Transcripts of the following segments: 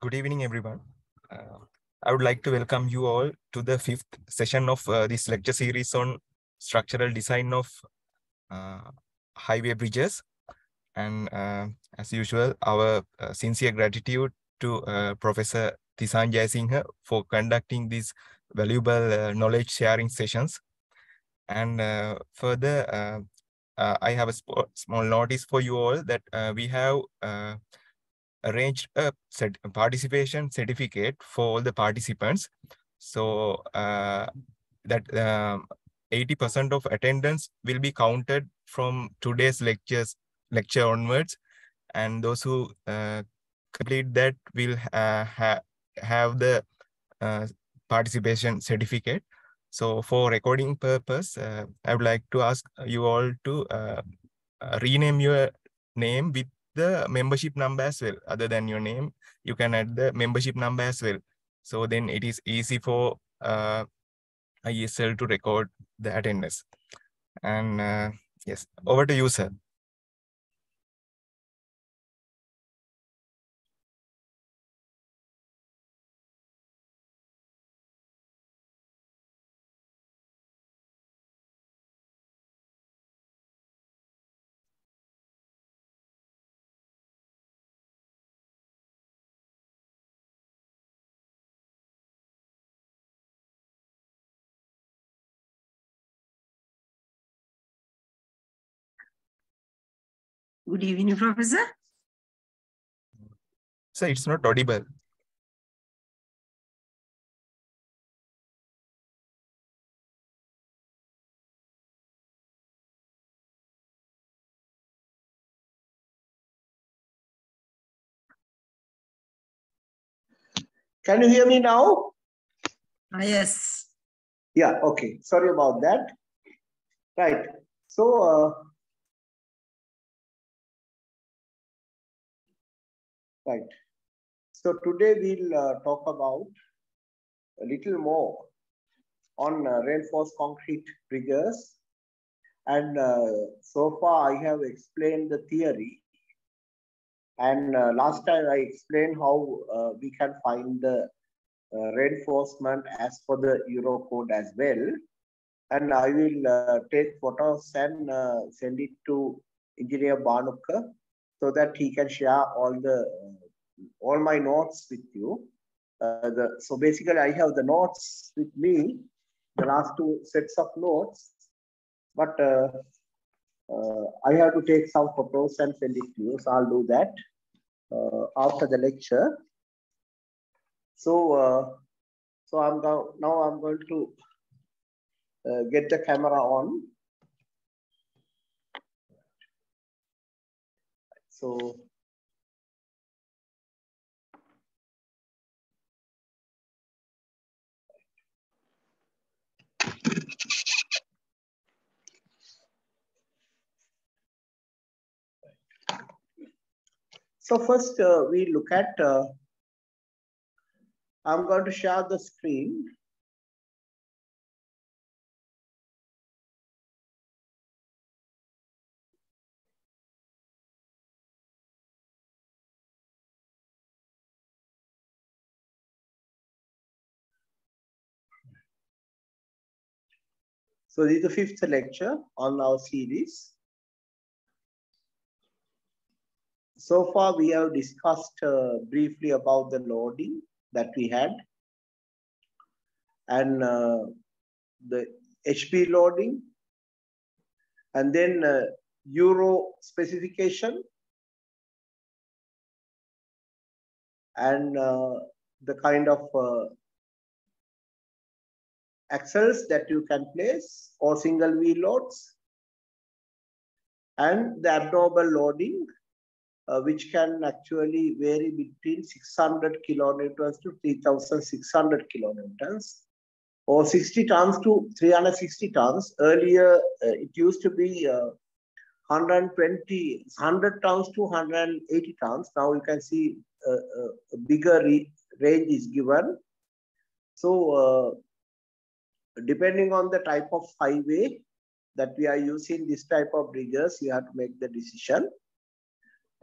Good evening, everyone. Uh, I would like to welcome you all to the fifth session of uh, this lecture series on structural design of uh, highway bridges. And uh, as usual, our uh, sincere gratitude to uh, Professor Thishan Jayasinghe for conducting these valuable knowledge sharing sessions. And further, I have a small notice for you all that we have arranged a participation certificate for all the participants. So uh, that 80% um, of attendance will be counted from today's lectures lecture onwards. And those who uh, complete that will uh, ha have the uh, participation certificate. So for recording purpose, uh, I would like to ask you all to uh, rename your name with the membership number as well. Other than your name, you can add the membership number as well. So then it is easy for uh, to record the attendance. And uh, yes, over to you, sir. Good evening, Professor. So it's not audible. Can you hear me now? Ah, yes. Yeah, okay. Sorry about that. Right. So, uh, Right. So today we'll uh, talk about a little more on uh, reinforced concrete bridges. And uh, so far I have explained the theory. And uh, last time I explained how uh, we can find the uh, reinforcement as for the Eurocode as well. And I will take photos and send it to Engineer Banuka so that he can share all the all my notes with you. Uh, the, so basically, I have the notes with me, the last two sets of notes, but uh, uh, I have to take some photos and send it to you. So I'll do that uh, after the lecture. So, uh, so I'm now I'm going to uh, get the camera on. So So first uh, we look at, uh, I'm going to share the screen. So this is the fifth lecture on our series. So far, we have discussed uh, briefly about the loading that we had and uh, the HB loading and then uh, Euro specification and uh, the kind of uh, axles that you can place or single wheel loads and the abnormal loading uh, which can actually vary between 600 kilonewtons to 3600 kilonewtons or 60 tons to 360 tons. Earlier, uh, it used to be uh, 120, 100 tons to 180 tons. Now you can see uh, uh, a bigger range is given. So uh, depending on the type of highway that we are using this type of bridges, you have to make the decision.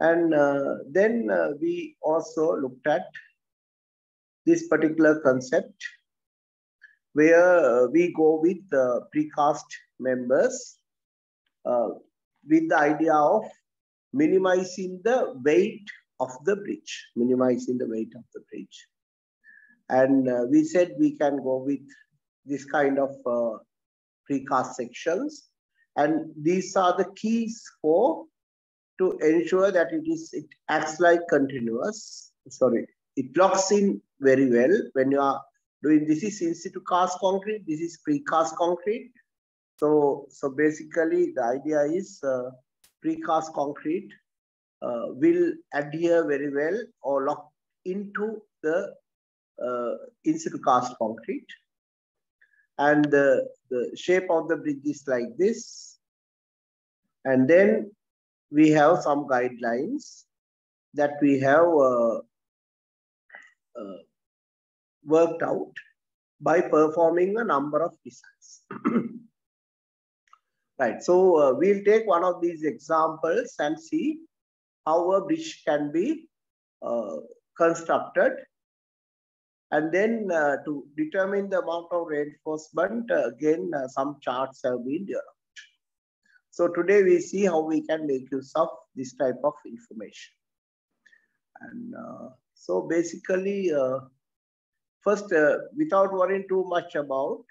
And uh, then uh, we also looked at this particular concept where uh, we go with uh, precast members uh, with the idea of minimizing the weight of the bridge, minimizing the weight of the bridge. And uh, we said we can go with this kind of uh, precast sections. And these are the keys for to ensure that it is it acts like continuous. Sorry, it locks in very well when you are doing this is in situ cast concrete, this is precast concrete. So, so basically the idea is uh, precast concrete uh, will adhere very well or lock into the uh, in situ cast concrete. And the, the shape of the bridge is like this. And then we have some guidelines that we have uh, uh, worked out by performing a number of designs. right, so uh, we'll take one of these examples and see how a bridge can be uh, constructed. And then uh, to determine the amount of reinforcement, uh, again, some charts have been developed. So today we see how we can make use of this type of information. And uh, so basically, uh, first, uh, without worrying too much about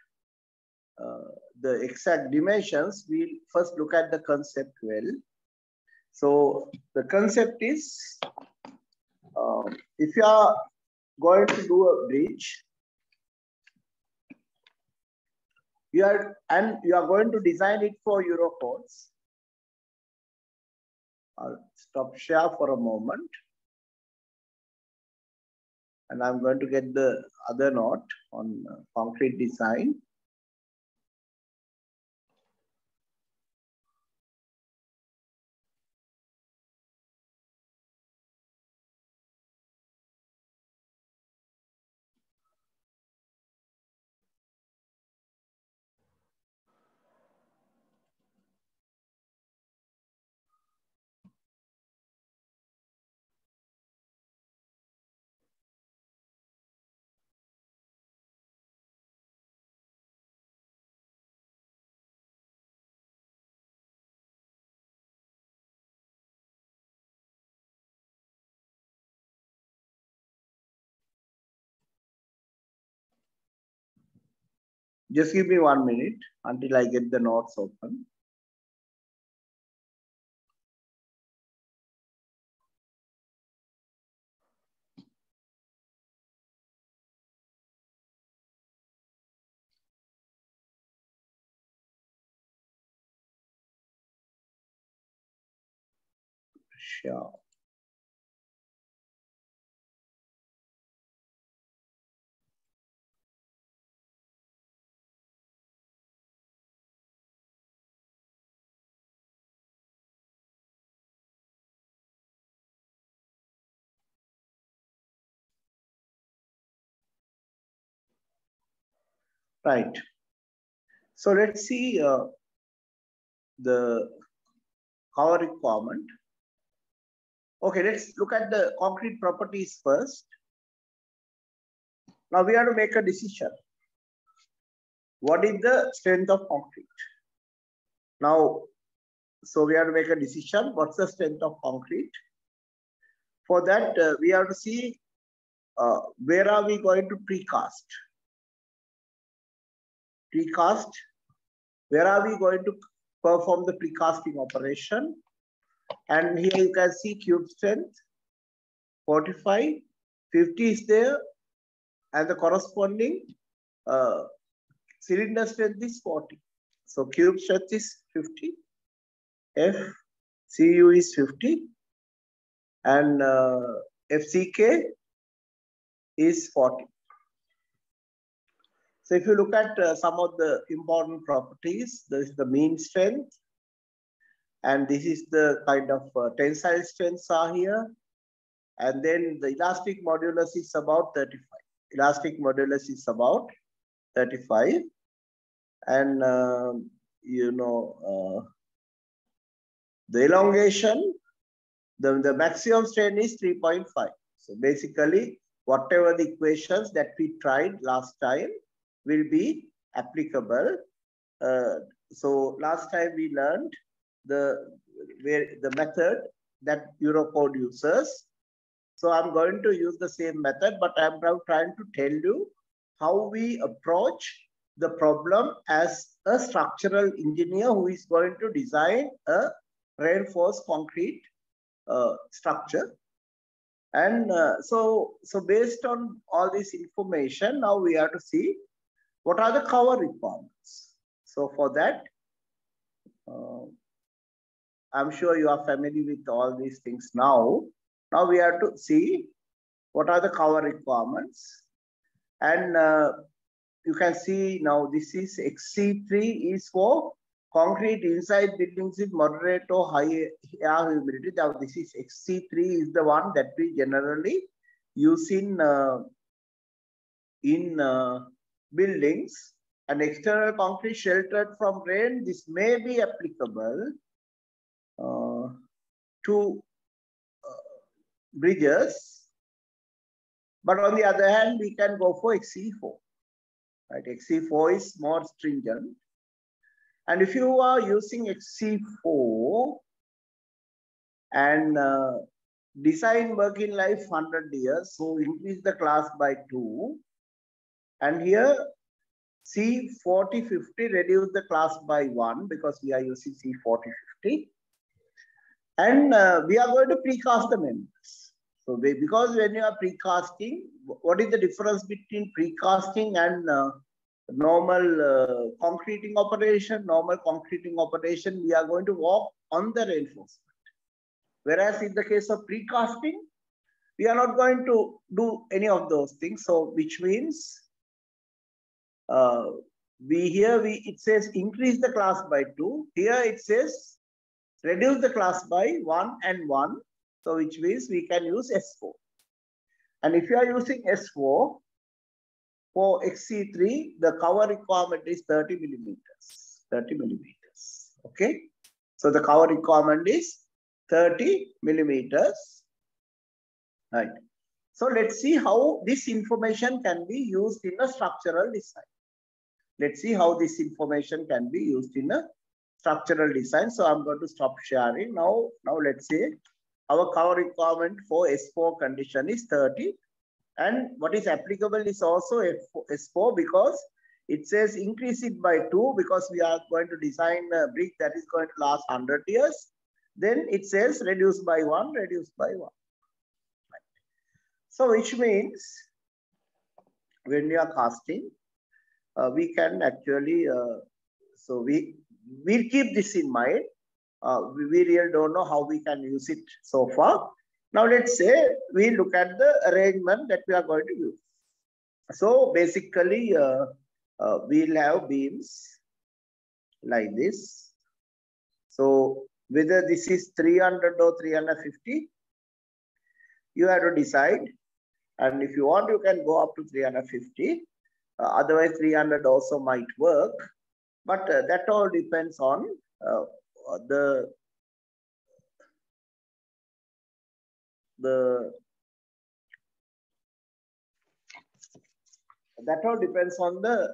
uh, the exact dimensions, we'll first look at the concept well. So the concept is, uh, if you are going to do a bridge, you are and you are going to design it for Eurocodes. I'll stop share for a moment. And I'm going to get the other note on concrete design. Just give me one minute until I get the notes open. Sure. Right. So let's see uh, the cover requirement. Okay, let's look at the concrete properties first. Now we have to make a decision. What is the strength of concrete? Now, so we have to make a decision. What's the strength of concrete? For that, uh, we have to see uh, where are we going to precast? Precast. Where are we going to perform the precasting operation? And here you can see cube strength, 45, 50 is there, and the corresponding uh, cylinder strength is 40. So cube strength is 50, F, CU is 50, and uh, FCK is 40. So if you look at uh, some of the important properties, this is the mean strength, and this is the kind of uh, tensile strengths are here. And then the elastic modulus is about 35. Elastic modulus is about 35. And, uh, you know, uh, the elongation, the, the maximum strain is 3.5. So basically, whatever the equations that we tried last time will be applicable. Uh, so last time we learned the where the method that Eurocode uses. So I'm going to use the same method, but I'm now trying to tell you how we approach the problem as a structural engineer who is going to design a reinforced concrete uh, structure. And uh, so, so based on all this information, now we have to see what are the cover requirements. So for that, uh, I'm sure you are familiar with all these things now. Now we have to see what are the cover requirements. And uh, you can see now this is XC3 is for concrete inside buildings with moderate or high air humidity. Now this is XC3 is the one that we generally use in, uh, in uh, buildings and external concrete sheltered from rain. This may be applicable uh, to uh, bridges. But on the other hand, we can go for XC4 right? XC4 is more stringent. And if you are using XC4 and uh, design working life 100 years, so increase the class by 2. And here C4050 reduce the class by 1 because we are using C4050. And uh, we are going to precast the members. So we, because when you are precasting, what is the difference between precasting and uh, normal uh, concreting operation? Normal concreting operation, we are going to walk on the reinforcement. Whereas in the case of precasting, we are not going to do any of those things. So which means uh, we here we it says increase the class by two. Here it says reduce the class by one and one. So which means we can use S4. And if you are using S4, for XC3, the cover requirement is 30 millimeters. 30 millimeters. Okay. So the cover requirement is 30 millimeters. Right. So let's see how this information can be used in a structural design. Let's see how this information can be used in a structural design. So I'm going to stop sharing. Now, now let's say our cover requirement for S4 condition is 30 and what is applicable is also S4 because it says increase it by 2 because we are going to design a brick that is going to last 100 years. Then it says reduce by 1, reduce by 1. So which means when we are casting, uh, we can actually, uh, so we will keep this in mind. Uh, we, we really don't know how we can use it so far. Now let's say we look at the arrangement that we are going to use. So basically uh, uh, we'll have beams like this. So whether this is 300 or 350, you have to decide. And if you want, you can go up to 350. Uh, otherwise, 300 also might work. But uh, that all depends on uh, the the that all depends on the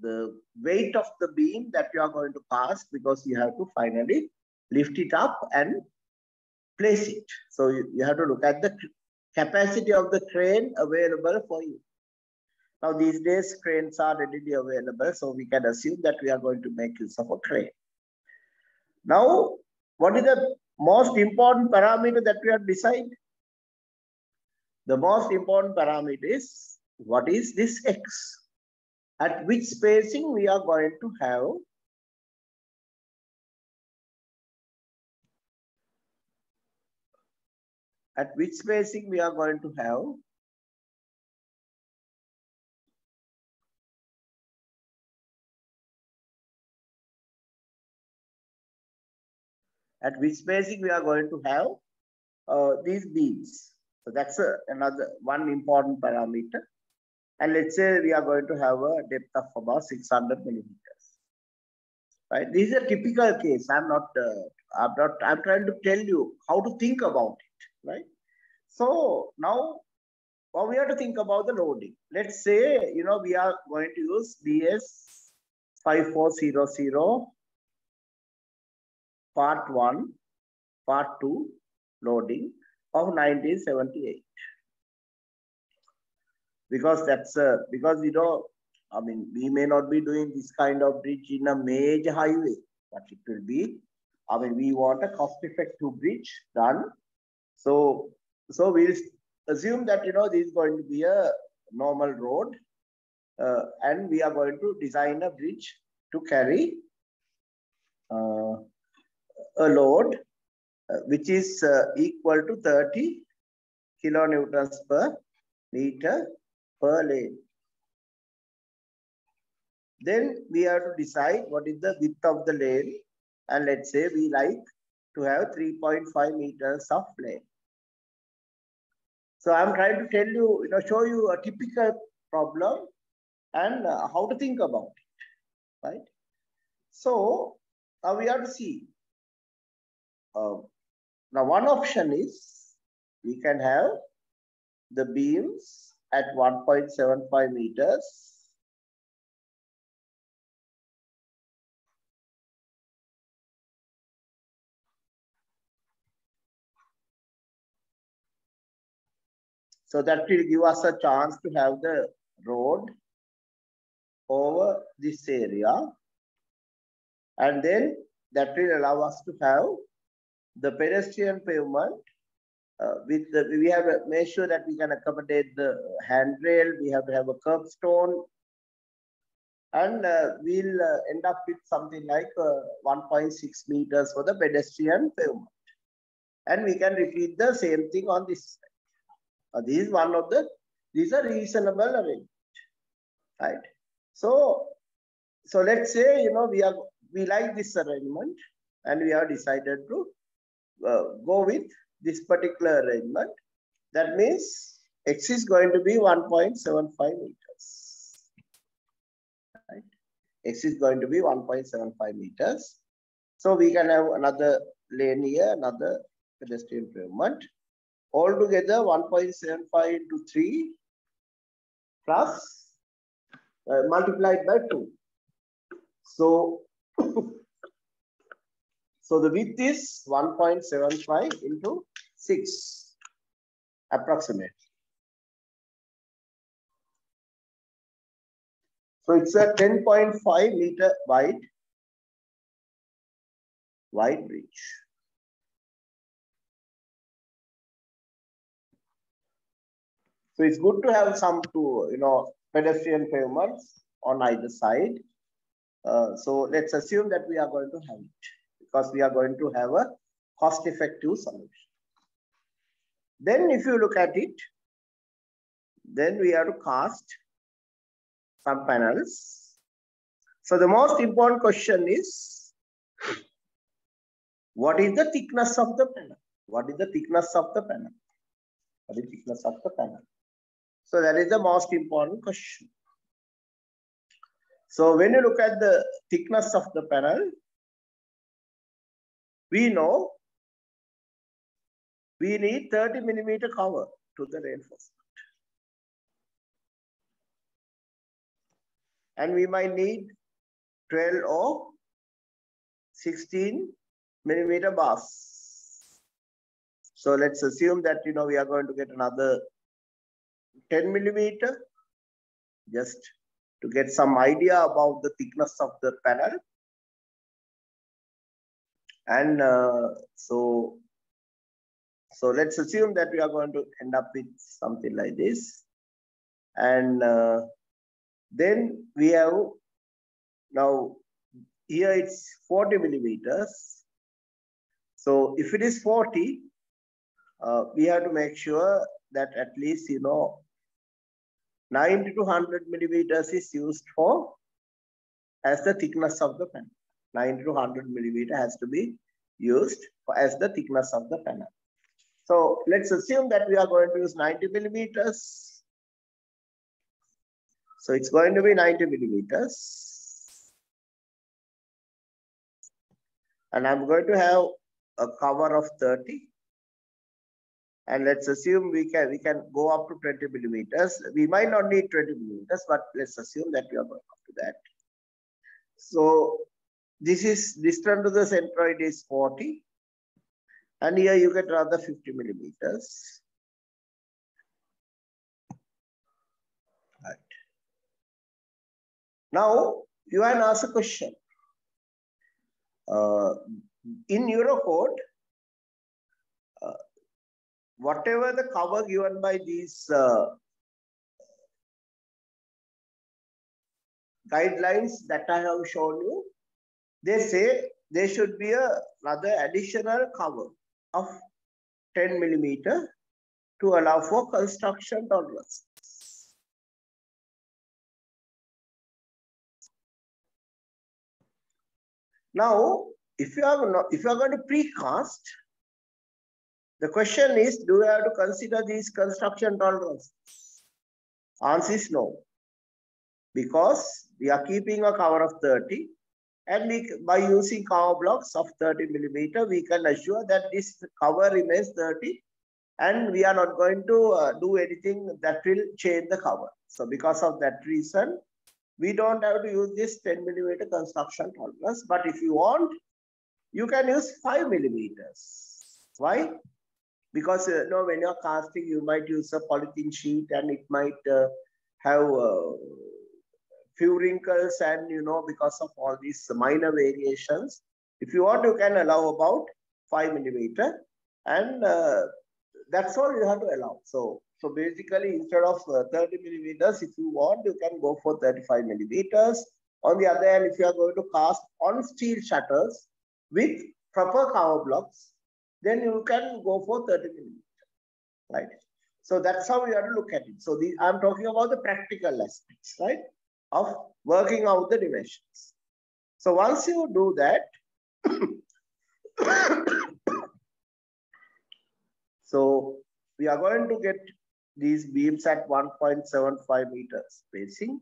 the weight of the beam that you are going to cast because you have to finally lift it up and place it. So you, you have to look at the capacity of the crane available for you. Now these days cranes are readily available so we can assume that we are going to make use of a crane. Now what is the most important parameter that we have decided? The most important parameter is what is this x? At which spacing we are going to have at which spacing we are going to have at which spacing we are going to have uh, these beams. So that's a, another one important parameter. And let's say we are going to have a depth of about 600 millimeters. Right? This is a typical case. I'm not, uh, I'm not, I'm trying to tell you how to think about it, right? So now Now we have to think about the loading. Let's say, you know, we are going to use BS 5400 part 1, part 2 loading of 1978. Because that's a, because you know, I mean, we may not be doing this kind of bridge in a major highway, but it will be, I mean, we want a cost effective bridge done. So, so we'll assume that, you know, this is going to be a normal road uh, and we are going to design a bridge to carry uh, a load uh, which is uh, equal to 30 kilonewtons per meter per lane. Then we have to decide what is the width of the lane and let's say we like to have 3.5 meters of lane. So I'm trying to tell you, you know, show you a typical problem and uh, how to think about it, right? So now we have to see. Uh, now one option is we can have the beams at 1.75 meters So that will give us a chance to have the road over this area. And then that will allow us to have the pedestrian pavement uh, with the, we have to make sure that we can accommodate the handrail, we have to have a curbstone, and uh, we'll uh, end up with something like uh, 1.6 meters for the pedestrian pavement. And we can repeat the same thing on this side. Uh, this is one of the, these are reasonable arrangement, right? So, so let's say, you know, we are, we like this arrangement and we have decided to go with this particular arrangement. That means X is going to be 1.75 meters, right? X is going to be 1.75 meters. So we can have another lane here, another pedestrian pavement altogether 1.75 into 3 plus uh, multiplied by 2. So, so the width is 1.75 into 6 approximate. So it's a 10.5 meter wide wide bridge. So it's good to have some to, you know, pedestrian pavements on either side. Uh, so let's assume that we are going to have it because we are going to have a cost effective solution. Then if you look at it, then we have to cast some panels. So the most important question is, what is the thickness of the panel? What is the thickness of the panel? What is the thickness of the panel? So that is the most important question. So when you look at the thickness of the panel, we know we need 30 millimeter cover to the reinforcement. And we might need 12 or 16 millimeter bars. So let's assume that, you know, we are going to get another 10 millimeter, just to get some idea about the thickness of the panel. And uh, so, so let's assume that we are going to end up with something like this. And uh, then we have, now here it's 40 millimeters. So if it is 40, uh, we have to make sure that at least, you know, 90 to 100 millimeters is used for as the thickness of the panel. 90 to 100 millimeter has to be used as the thickness of the panel. So let's assume that we are going to use 90 millimeters. So it's going to be 90 millimeters. And I'm going to have a cover of 30 And let's assume we can we can go up to 20 millimeters. We might not need 20 millimeters, but let's assume that we are going up to that. So this is distance to the centroid is 40. And here you get rather 50 millimeters. Right. Now you can ask a question. Uh, in Eurocode, uh, whatever the cover given by these uh, guidelines that I have shown you, they say there should be a rather additional cover of 10 millimeter to allow for construction tolerance. Now, if you are not, if you are going to precast, the question is, do you have to consider these construction tolerances? Answer is no, because we are keeping a cover of 30, and we, by using cover blocks of 30 millimeter, we can assure that this cover remains 30, and we are not going to uh, do anything that will change the cover. So, because of that reason, we don't have to use this 10 millimeter construction tolerance. But if you want, you can use 5 millimeters. Why? Because uh, you know, when you're casting, you might use a polythene sheet and it might uh, have uh, few wrinkles and you know, because of all these minor variations. If you want, you can allow about 5 millimeter and uh, that's all you have to allow. So so basically, instead of uh, 30 millimeters, if you want, you can go for 35 millimeters. On the other hand, if you are going to cast on steel shutters with proper cover blocks, then you can go for 30 millimeters, right? So that's how you have to look at it. So the, I'm talking about the practical aspects, right? Of working out the dimensions. So once you do that, so we are going to get these beams at 1.75 meters spacing.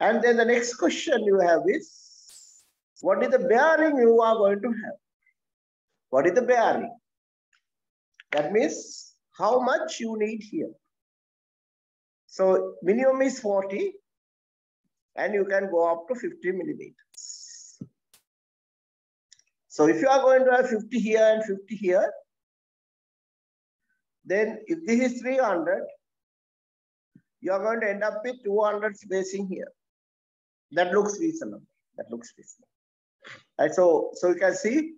And then the next question you have is, what is the bearing you are going to have? What is the bearing? That means how much you need here. So minimum is 40 and you can go up to 50 millimeters. So if you are going to have 50 here and 50 here, then if this is 300, you are going to end up with 200 spacing here. That looks reasonable. That looks reasonable. And so, so you can see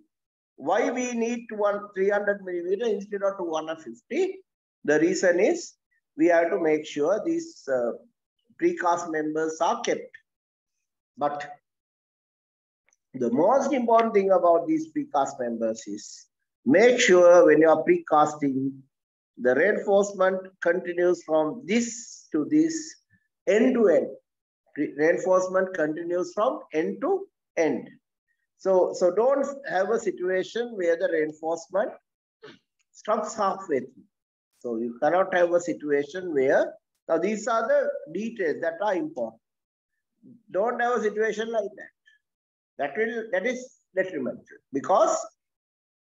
why we need one 300 millimeter instead of 250. The reason is we have to make sure these uh, precast members are kept. But the most important thing about these precast members is make sure when you are precasting the reinforcement continues from this to this end to end. Reinforcement continues from end to end. So, so don't have a situation where the reinforcement stops halfway. So you cannot have a situation where, now these are the details that are important. Don't have a situation like that. That will, that is detrimental because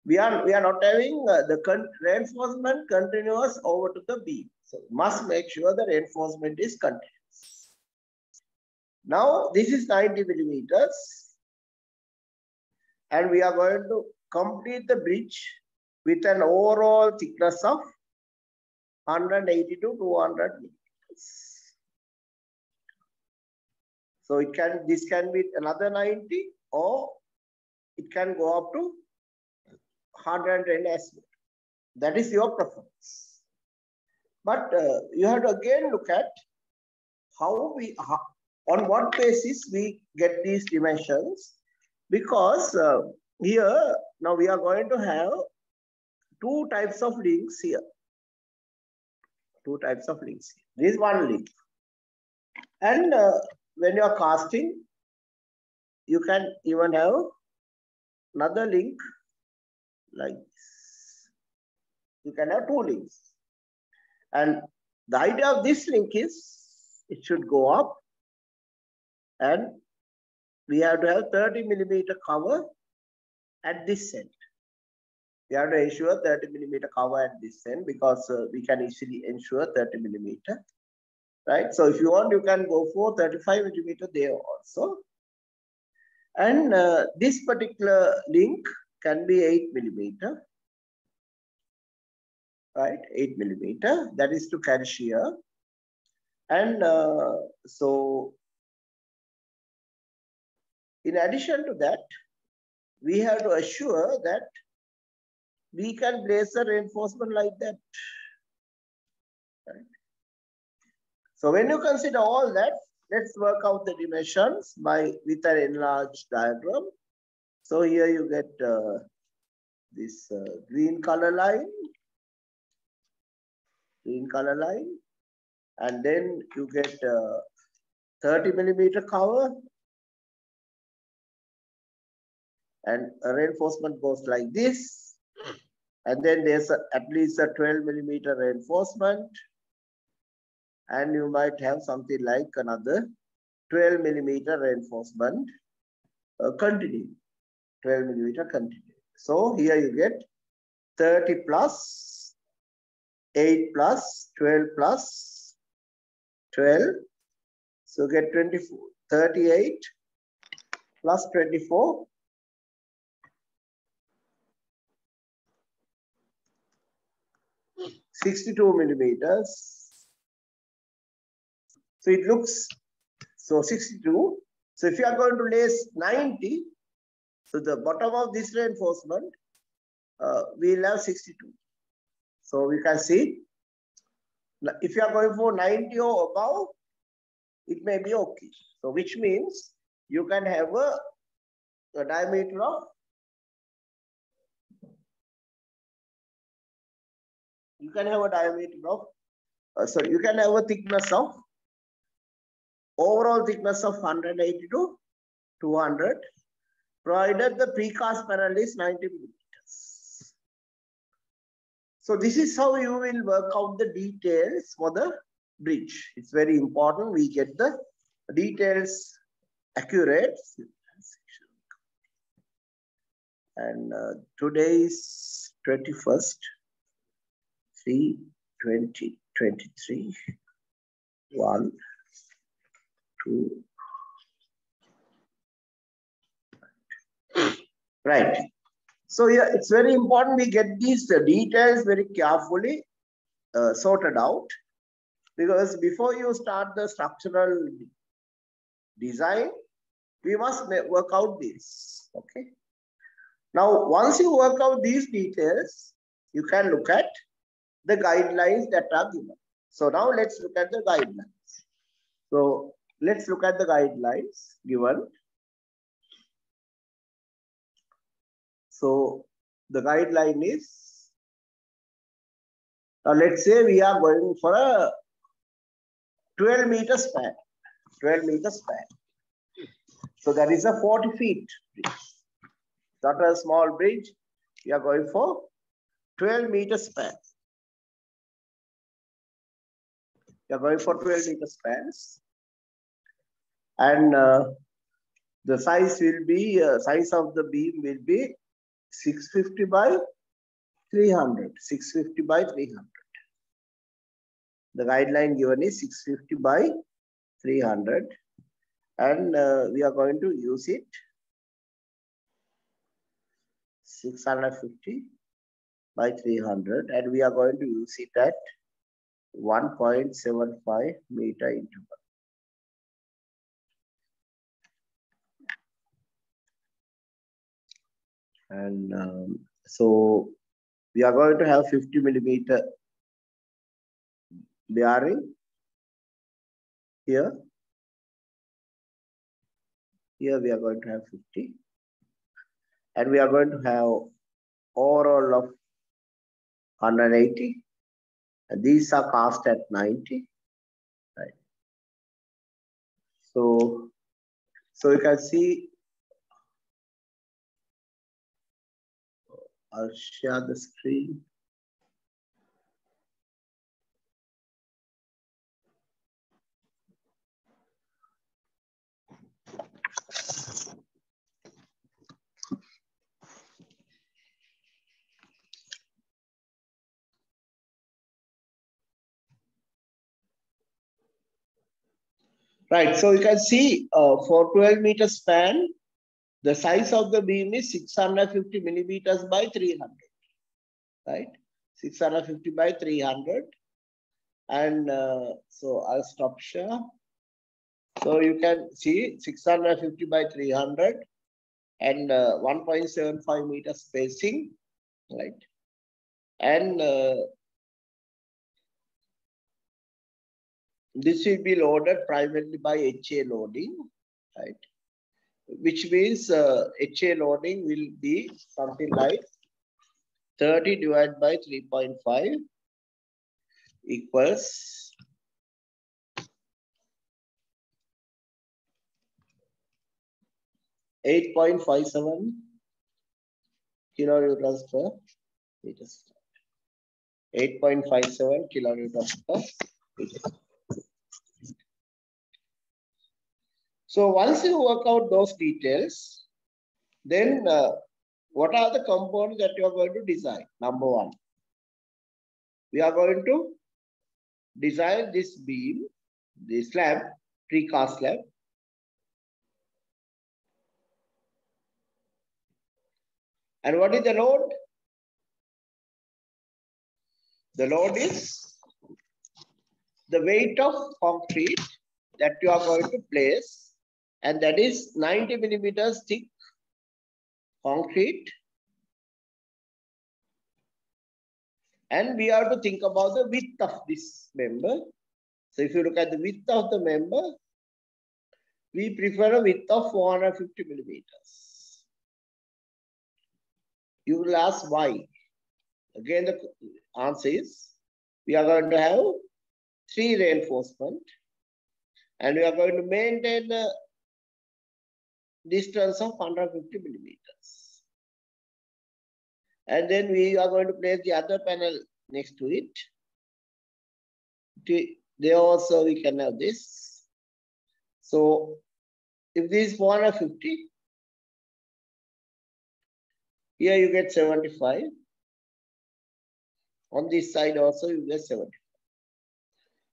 we are we are not having uh, the con reinforcement continuous over to the beam. So must make sure the reinforcement is continuous. Now this is 90 millimeters and we are going to complete the bridge with an overall thickness of 180 to 200 millimeters. So it can this can be another 90 or it can go up to 110 estimate. That is your preference. But uh, you have to again look at how we, how, on what basis we get these dimensions. Because uh, here, now we are going to have two types of links here. Two types of links. This is one link. And uh, when you are casting, you can even have another link like this. You can have two links. And the idea of this link is it should go up and we have to have 30 millimeter cover at this end. We have to ensure 30 millimeter cover at this end because uh, we can easily ensure 30 millimeter, right? So if you want, you can go for 35 millimeter there also. And uh, this particular link can be 8 millimeter, right? 8 millimeter, that is to carry shear. And uh, so, in addition to that, we have to assure that we can place a reinforcement like that. Right? So when you consider all that, let's work out the dimensions by with an enlarged diagram. So here you get uh, this uh, green color line, green color line, and then you get uh, 30 millimeter cover, and reinforcement goes like this. And then there's a, at least a 12 millimeter reinforcement. And you might have something like another 12 millimeter reinforcement uh, continue. 12 millimeter continue. So here you get 30 plus 8 plus 12 plus 12. So get 24, 38 plus 24 62 millimeters. So it looks, so 62. So if you are going to lace 90, so the bottom of this reinforcement, uh, we'll have 62. So we can see, if you are going for 90 or above, it may be okay. So which means you can have a, a diameter of can have a diameter of, uh, sorry, you can have a thickness of, overall thickness of 180 to 200, provided the precast panel is 90 millimeters. So this is how you will work out the details for the bridge. It's very important we get the details accurate. And uh, today is 21st. 3, 20, 23, 1, 2. Right. So yeah, it's very important we get these the details very carefully uh, sorted out because before you start the structural design, we must work out this. Okay. Now, once you work out these details, you can look at the guidelines that are given. So now let's look at the guidelines. So let's look at the guidelines given. So the guideline is, now let's say we are going for a 12 meter span, 12 meter span. So that is a 40 feet bridge. Not a small bridge. We are going for 12 meter span. Are going for 12 meter spans. And uh, the size will be, uh, size of the beam will be 650 by 300, 650 by 300. The guideline given is 650 by 300 and uh, we are going to use it 650 by 300 and we are going to use it at 1.75 meter interval. And um, so we are going to have 50 millimeter bearing here. Here we are going to have 50. And we are going to have overall of 180 and these are cast at 90. Right. So, so you can see, I'll share the screen. Right, so you can see uh, for 12 meter span, the size of the beam is 650 millimeters by 300, right? 650 by 300. And uh, so I'll stop share. So you can see 650 by 300 and uh, 1.75 meter spacing, right? And uh, this will be loaded primarily by HA loading, right? Which means uh, HA loading will be something like 30 divided by 3.5 equals Eight point five seven kilonewtons per meter. Five seven kilonewtons per meter. So once you work out those details, then uh, what are the components that you are going to design? Number one, we are going to design this beam, the slab, precast slab. And what is the load? The load is the weight of concrete that you are going to place and that is 90 millimeters thick concrete. And we have to think about the width of this member. So if you look at the width of the member, we prefer a width of 450 millimeters. You will ask why. Again, the answer is we are going to have three reinforcement and we are going to maintain a distance of 150 millimeters. And then we are going to place the other panel next to it. There also we can have this. So if this is 450, here you get 75. On this side also you get 75.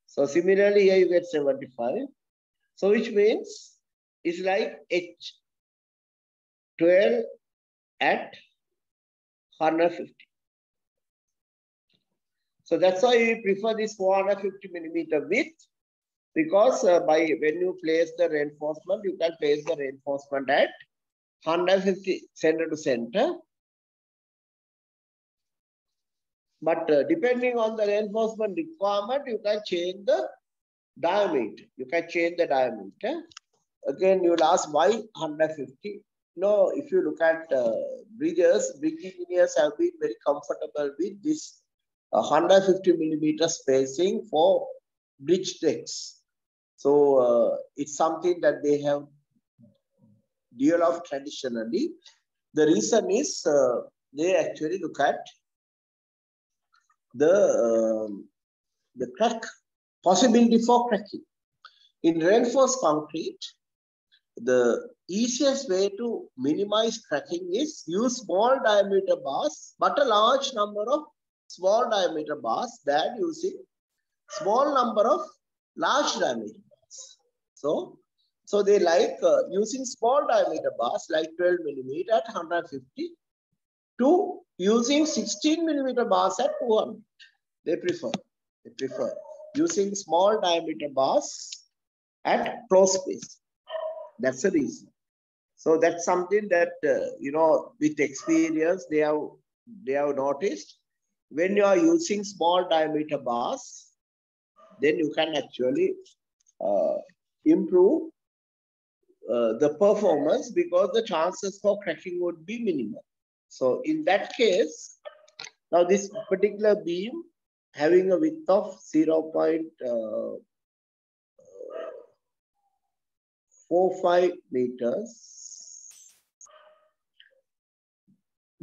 So similarly here you get 75. So which means it's like H12 at 150. So that's why we prefer this 450 millimeter width because uh, by when you place the reinforcement, you can place the reinforcement at 150 center to center. But uh, depending on the reinforcement requirement, you can change the diameter. You can change the diameter. Again, you'll ask why 150? No, if you look at uh, bridges, bridge engineers have been very comfortable with this uh, 150 millimeter spacing for bridge decks. So uh, it's something that they have developed traditionally. The reason is uh, they actually look at the, um, the crack, possibility for cracking. In reinforced concrete, the easiest way to minimize cracking is use small diameter bars, but a large number of small diameter bars than using small number of large diameter bars. So, so they like uh, using small diameter bars like 12 millimeter at 150 to using 16 millimeter bars at 200. They prefer, they prefer using small diameter bars at close space. That's the reason. So that's something that, uh, you know, with experience, they have, they have noticed when you are using small diameter bars, then you can actually uh, improve uh, the performance because the chances for cracking would be minimal. So in that case, now this particular beam having a width of 0. Uh, 0.45 meters.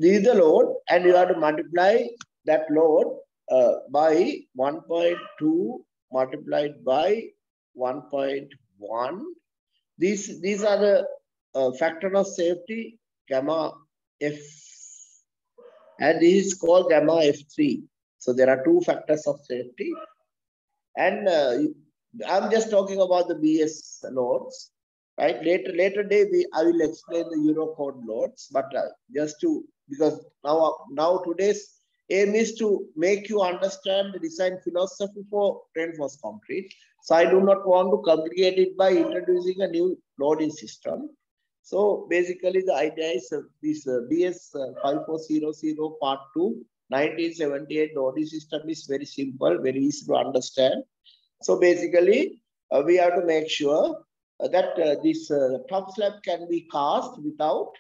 This is the load and you have to multiply that load uh, by 1.2 multiplied by 1.1. These, these are the uh, factor of safety gamma F and this is called gamma F3. So there are two factors of safety and uh, I'm just talking about the BS loads, right? Later, later day, we I will explain the Eurocode loads, but uh, just to because now now today's aim is to make you understand the design philosophy for reinforced concrete. So I do not want to complicate it by introducing a new loading system. So basically the idea is uh, this uh, BS uh, 5400 part 2 1978 loading system is very simple, very easy to understand. So basically uh, we have to make sure uh, that uh, this top slab can be cast without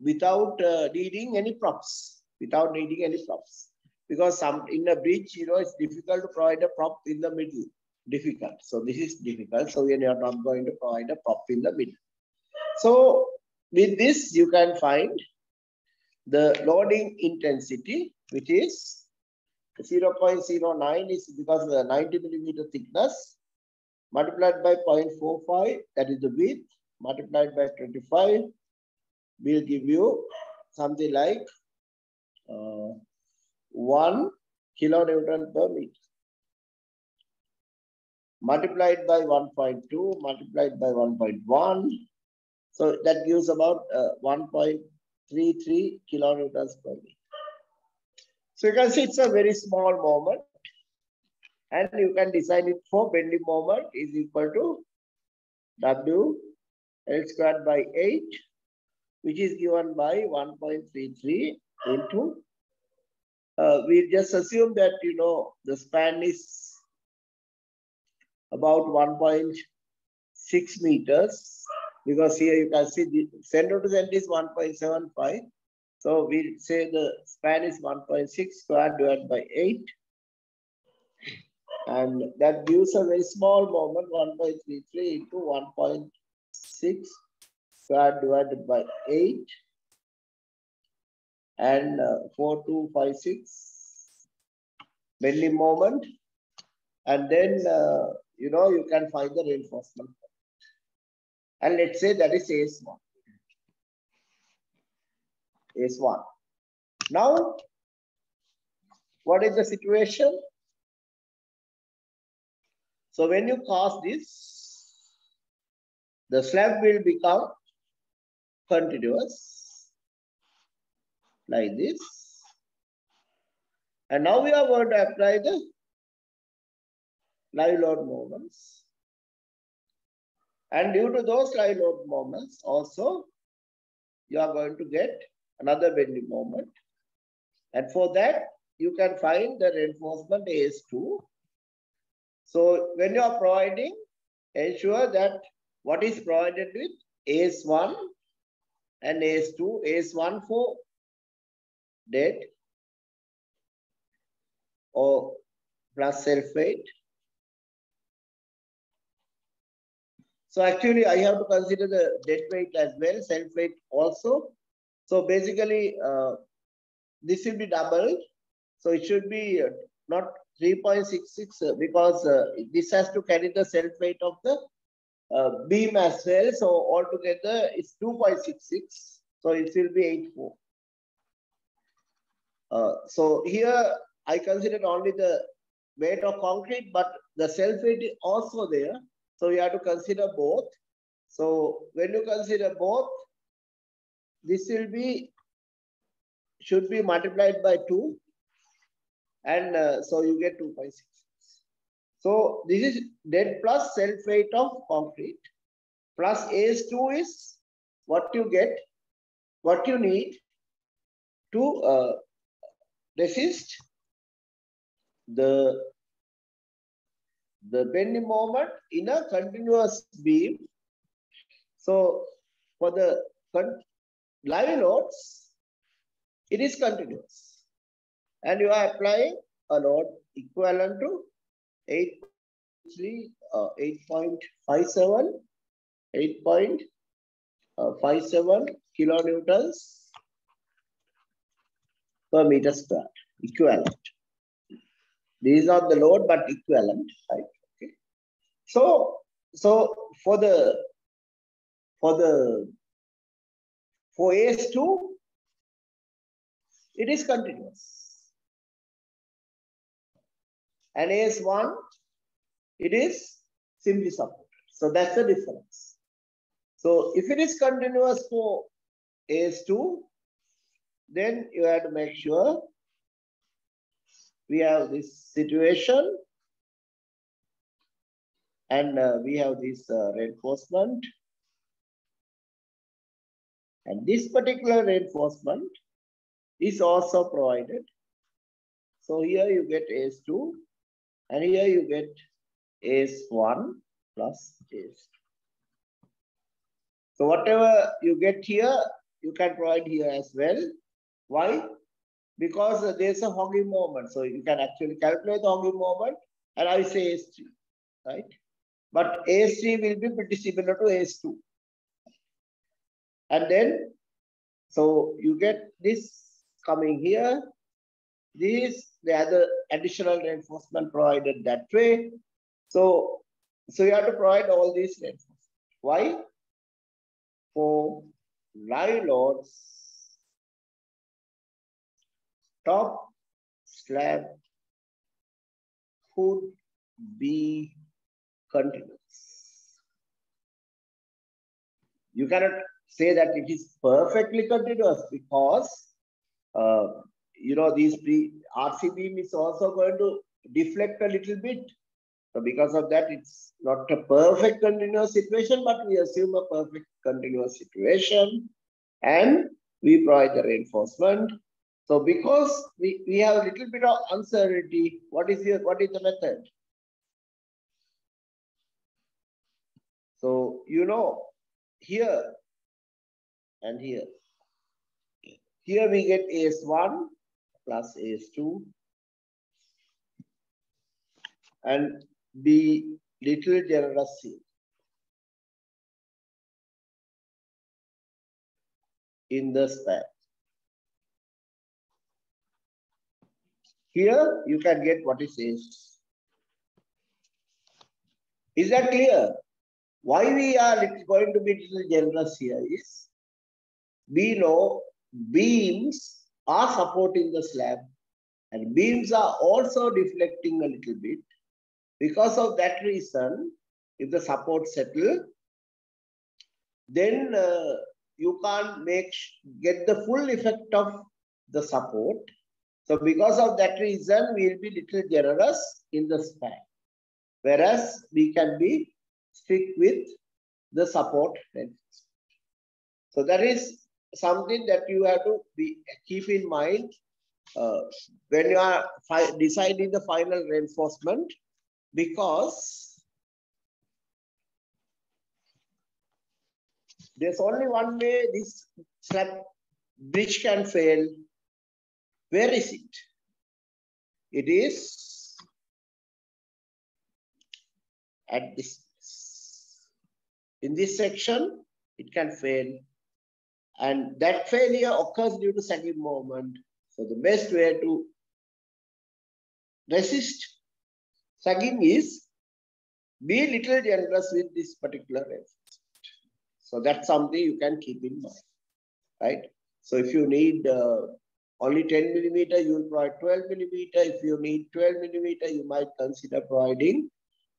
without uh, needing any props without needing any props. Because some in a bridge, you know, it's difficult to provide a prop in the middle. Difficult. So this is difficult. So we are not going to provide a prop in the middle. So with this, you can find the loading intensity, which is 0.09 is because the 90 millimeter thickness multiplied by 0.45, that is the width, multiplied by 25 will give you something like uh, 1 kilonewton per meter. Multiplied by 1.2, multiplied by 1.1. So that gives about uh, 1.33 kilonewtons per meter. So you can see it's a very small moment. And you can design it for bending moment is equal to W L squared by 8, which is given by 1.33 into, uh, we just assume that, you know, the span is about 1.6 meters because here you can see the center to center is 1.75. So we say the span is 1.6 square divided by 8. And that gives a very small moment, 1.33 into 1.6 square divided by 8 and uh, 4256 bending moment and then uh, you know you can find the reinforcement. And let's say that is AS1 AS1 now what is the situation? So when you cast this the slab will become continuous like this. And now we are going to apply the live load moments. And due to those live load moments also, you are going to get another bending moment. And for that, you can find the reinforcement AS2. So when you are providing, ensure that what is provided with AS1 and AS2, AS1 for dead or plus self weight. So actually I have to consider the dead weight as well, self weight also. So basically uh, this will be doubled. So it should be uh, not 3.66 uh, because uh, this has to carry the self weight of the uh, beam as well. So altogether it's 2.66. So it will be 8.4. Uh, so here I considered only the weight of concrete, but the self weight is also there. So you have to consider both. So when you consider both, this will be, should be multiplied by 2. And uh, so you get 2.6. So this is dead plus self weight of concrete plus AS2 is what you get, what you need to uh, resist the, the bending moment in a continuous beam. So for the live loads, it is continuous. And you are applying a load equivalent to 8, 3, uh, 8.57, 8.57 kilonewtons per meter square, equivalent. These are the load, but equivalent, right? Okay. So, so for the for the for AS2, it is continuous. And AS1, it is simply supported. So that's the difference. So if it is continuous for AS2, then you have to make sure we have this situation and uh, we have this uh, reinforcement and this particular reinforcement is also provided. So here you get AS2 and here you get AS1 plus AS2. So whatever you get here, you can provide here as well. Why? Because there's a hogging moment. So you can actually calculate the hogging moment and I say AS3, right? But AS3 will be pretty similar to AS2. And then, so you get this coming here. This, the other additional reinforcement provided that way. So, so you have to provide all these. Why? For live loads, top slab could be continuous. You cannot say that it is perfectly continuous because uh, you know these pre RC beam is also going to deflect a little bit. So because of that, it's not a perfect continuous situation, but we assume a perfect continuous situation and we provide the reinforcement. So because we, we have a little bit of uncertainty, what is your what is the method? So you know here and here. Here we get AS1 plus AS2 and be little generous here. in the span. Here you can get what is AS. Is that clear? Why we are going to be little generous here is we know beams are supporting the slab and beams are also deflecting a little bit. Because of that reason, if the support settle, then uh, you can't make get the full effect of the support. So because of that reason, we will be little generous in the span. Whereas we can be strict with the support So that is something that you have to be keep in mind uh, when you are deciding the final reinforcement because there's only one way this slab bridge can fail. Where is it? It is at this. In this section, it can fail and that failure occurs due to sagging moment. So the best way to resist sagging is be little generous with this particular reference. So that's something you can keep in mind, right? So if you need uh, only 10 millimeter, you will provide 12 millimeter. If you need 12 millimeter, you might consider providing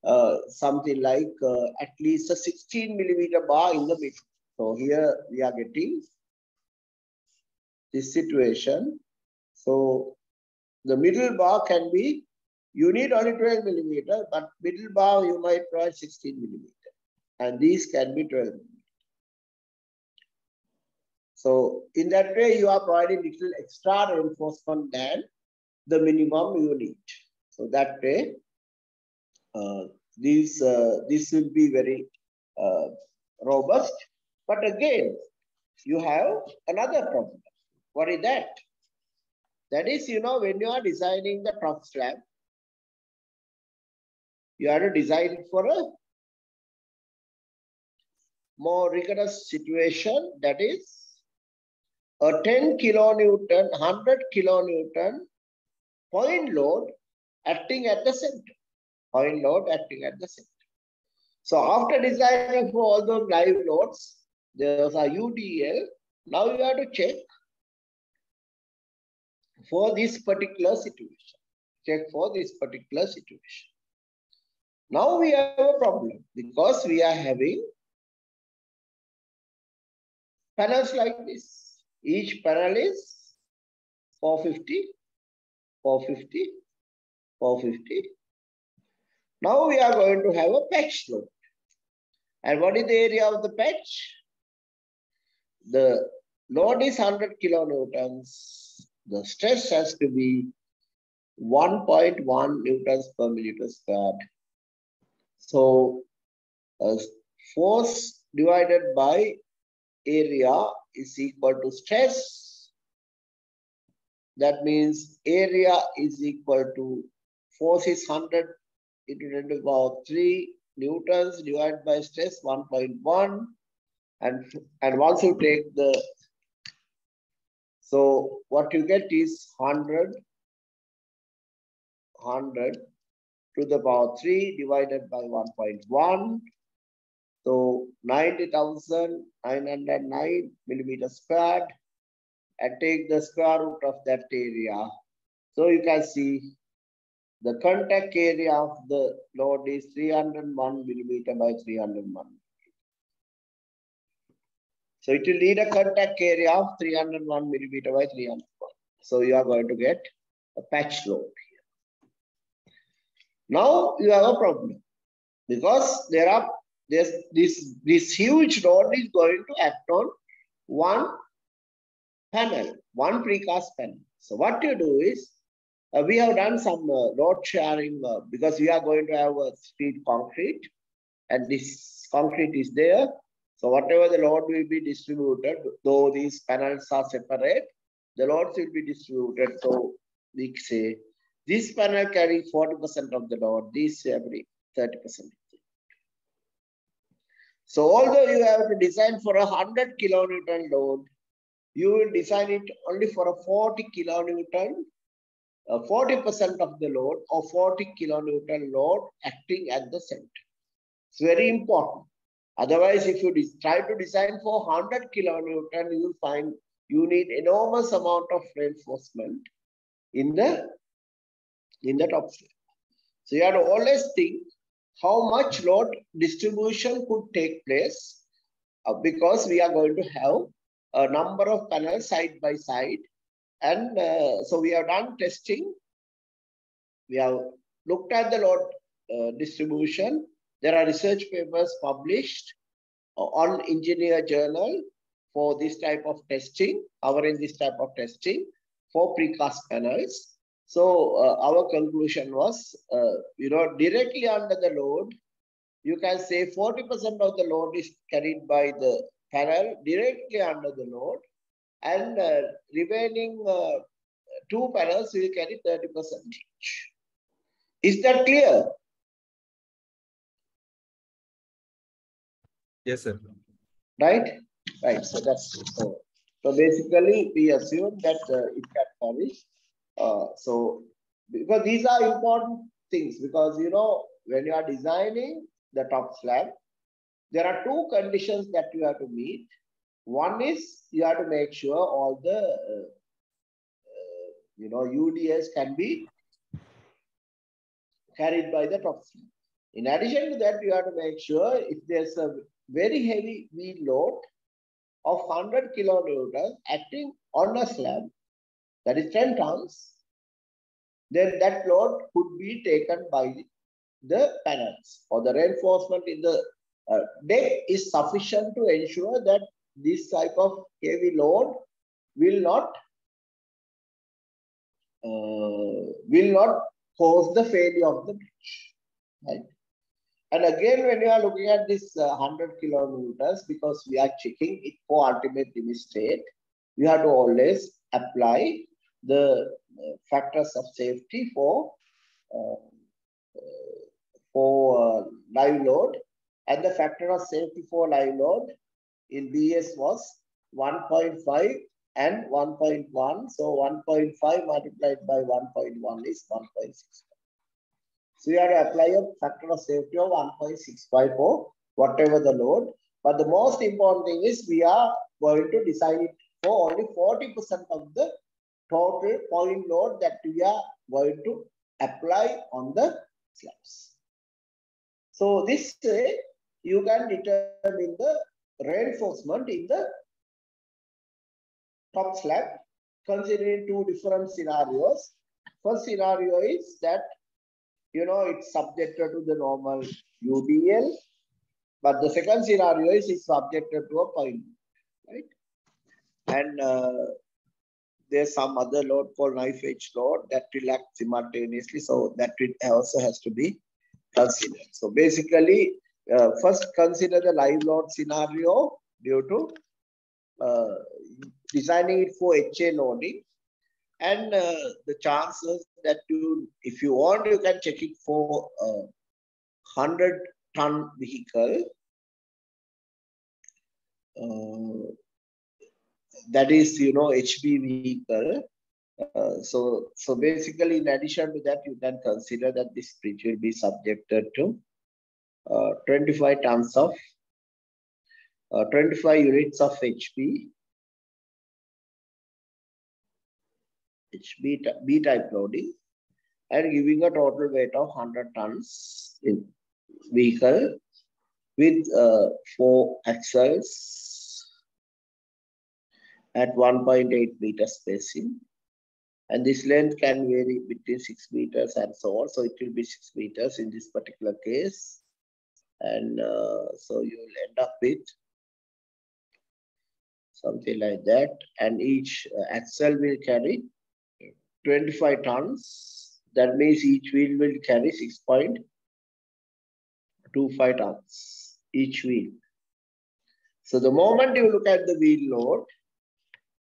uh, something like uh, at least a 16 millimeter bar in the middle. So here we are getting this situation. So the middle bar can be, you need only 12 millimeter, but middle bar you might try 16 millimeter. And these can be 12 millimeter. So in that way, you are providing little extra reinforcement than the minimum you need. So that way, uh, these, uh, this will be very uh, robust but again, you have another problem. What is that? That is, you know, when you are designing the top slab, you have to design it for a more rigorous situation. That is a 10 kilonewton, 100 kilonewton point load acting at the center. Point load acting at the center. So after designing for all those live loads, there's a UDL. Now you have to check for this particular situation. Check for this particular situation. Now we have a problem because we are having panels like this. Each panel is 450, 450, 450. Now we are going to have a patch load. And what is the area of the patch? The load is 100 kilonewtons. The stress has to be 1.1 newtons per millimeter squared. So uh, force divided by area is equal to stress. That means area is equal to force is 100 into 10 to the power 3 newtons divided by stress 1.1 and and once you take the so what you get is 100 100 to the power 3 divided by 1.1 so 90,909 millimeters squared and take the square root of that area. So you can see the contact area of the load is 301 millimeter by 301. So it will need a contact area of 301 millimeter by 301. So you are going to get a patch load here. Now you have a problem because there are this, this, this huge load is going to act on one panel, one precast panel. So what you do is, uh, we have done some uh, load sharing uh, because we are going to have a street concrete and this concrete is there. So whatever the load will be distributed, though these panels are separate, the loads will be distributed. So we say this panel carry 40% of the load, this every 30%. So although you have to design for a 100 kilonewton load, you will design it only for a 40 kilonewton, uh, 40% of the load or 40 kilonewton load acting at the center. It's very important. Otherwise, if you try to design for 100 kilonewton, you will find you need enormous amount of reinforcement in the in the top slab. So you have to always think how much load distribution could take place uh, because we are going to have a number of panels side by side. And uh, so we have done testing. We have looked at the load uh, distribution. There are research papers published on Engineer Journal for this type of testing, covering this type of testing for precast panels. So uh, our conclusion was, uh, you know, directly under the load, you can say 40% of the load is carried by the panel directly under the load and uh, remaining uh, two panels will carry 30% each. Is that clear? Yes, sir. Right? Right. So that's so. So basically, we assume that uh, it can carry uh, so, because these are important things, because you know, when you are designing the top slab, there are two conditions that you have to meet. One is you have to make sure all the, uh, uh, you know, UDS can be carried by the top slab. In addition to that, you have to make sure if there's a very heavy wheel load of 100 kilonewtons acting on a slab, that is 10 tons, then that load could be taken by the panels or the reinforcement in the uh, deck is sufficient to ensure that this type of heavy load will not uh, will not cause the failure of the bridge, right? And again, when you are looking at this uh, 100 kilonewtons, because we are checking it for ultimate limit state, you have to always apply the uh, factors of safety for uh, uh, for live load and the factor of safety for live load in BS was 1.5 and 1.1. So 1.5 multiplied by 1.1 is 1.65. So you have to apply a factor of safety of 1.65 for whatever the load. But the most important thing is we are going to design it for only 40% of the total point load that we are going to apply on the slabs. So this way, you can determine the reinforcement in the top slab, considering two different scenarios. First scenario is that, you know, it's subjected to the normal UDL, but the second scenario is it's subjected to a point, right? And uh, there's some other load called knife edge load that will act simultaneously. So that also has to be considered. So basically, uh, first consider the live load scenario due to uh, designing it for HA loading and uh, the chances that you, if you want, you can check it for a 100 ton vehicle. Uh, that is, you know, HB vehicle. Uh, so, so basically, in addition to that, you can consider that this bridge will be subjected to uh, 25 tons of, uh, 25 units of HB, HB B type loading, and giving a total weight of 100 tons in vehicle with uh, four axles at 1.8 meter spacing. And this length can vary between 6 meters and so on. So it will be 6 meters in this particular case. And uh, so you will end up with something like that. And each uh, axle will carry 25 tons. That means each wheel will carry 6.25 tons, each wheel. So the moment you look at the wheel load,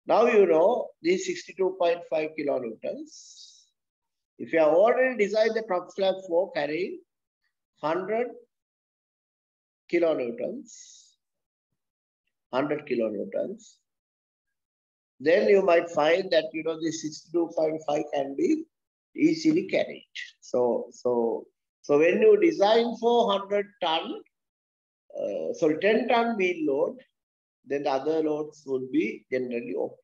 now you know these 62.5 kilonewtons. If you have already designed the truck slab for carrying 100 kilonewtons, 100 kilonewtons, then you might find that you know the 62.5 can be easily carried. So, so, so when you design for 100 ton, uh, so 10 ton wheel load, then the other loads will be generally okay.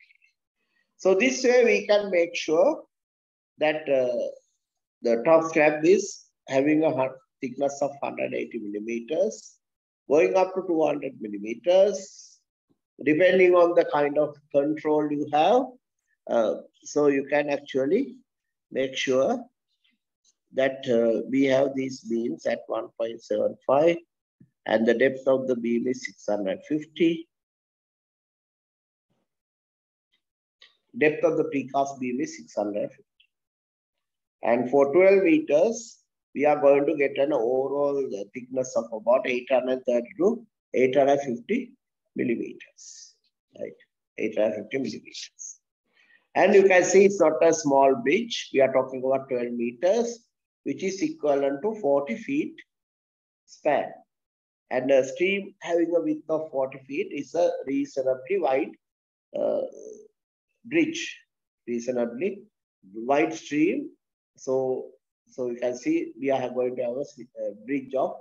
So this way we can make sure that uh, the top slab is having a thickness of 180 millimeters, going up to 200 millimeters, depending on the kind of control you have. Uh, so you can actually make sure that uh, we have these beams at 1.75 and the depth of the beam is 650 depth of the precast beam is 650. And for 12 meters, we are going to get an overall thickness of about 830 to 850 millimeters, right? 850 millimeters. And you can see it's not a small bridge. We are talking about 12 meters, which is equivalent to 40 feet span. And a stream having a width of 40 feet is a reasonably wide uh, bridge, reasonably wide stream. So, so you can see we are going to have a bridge of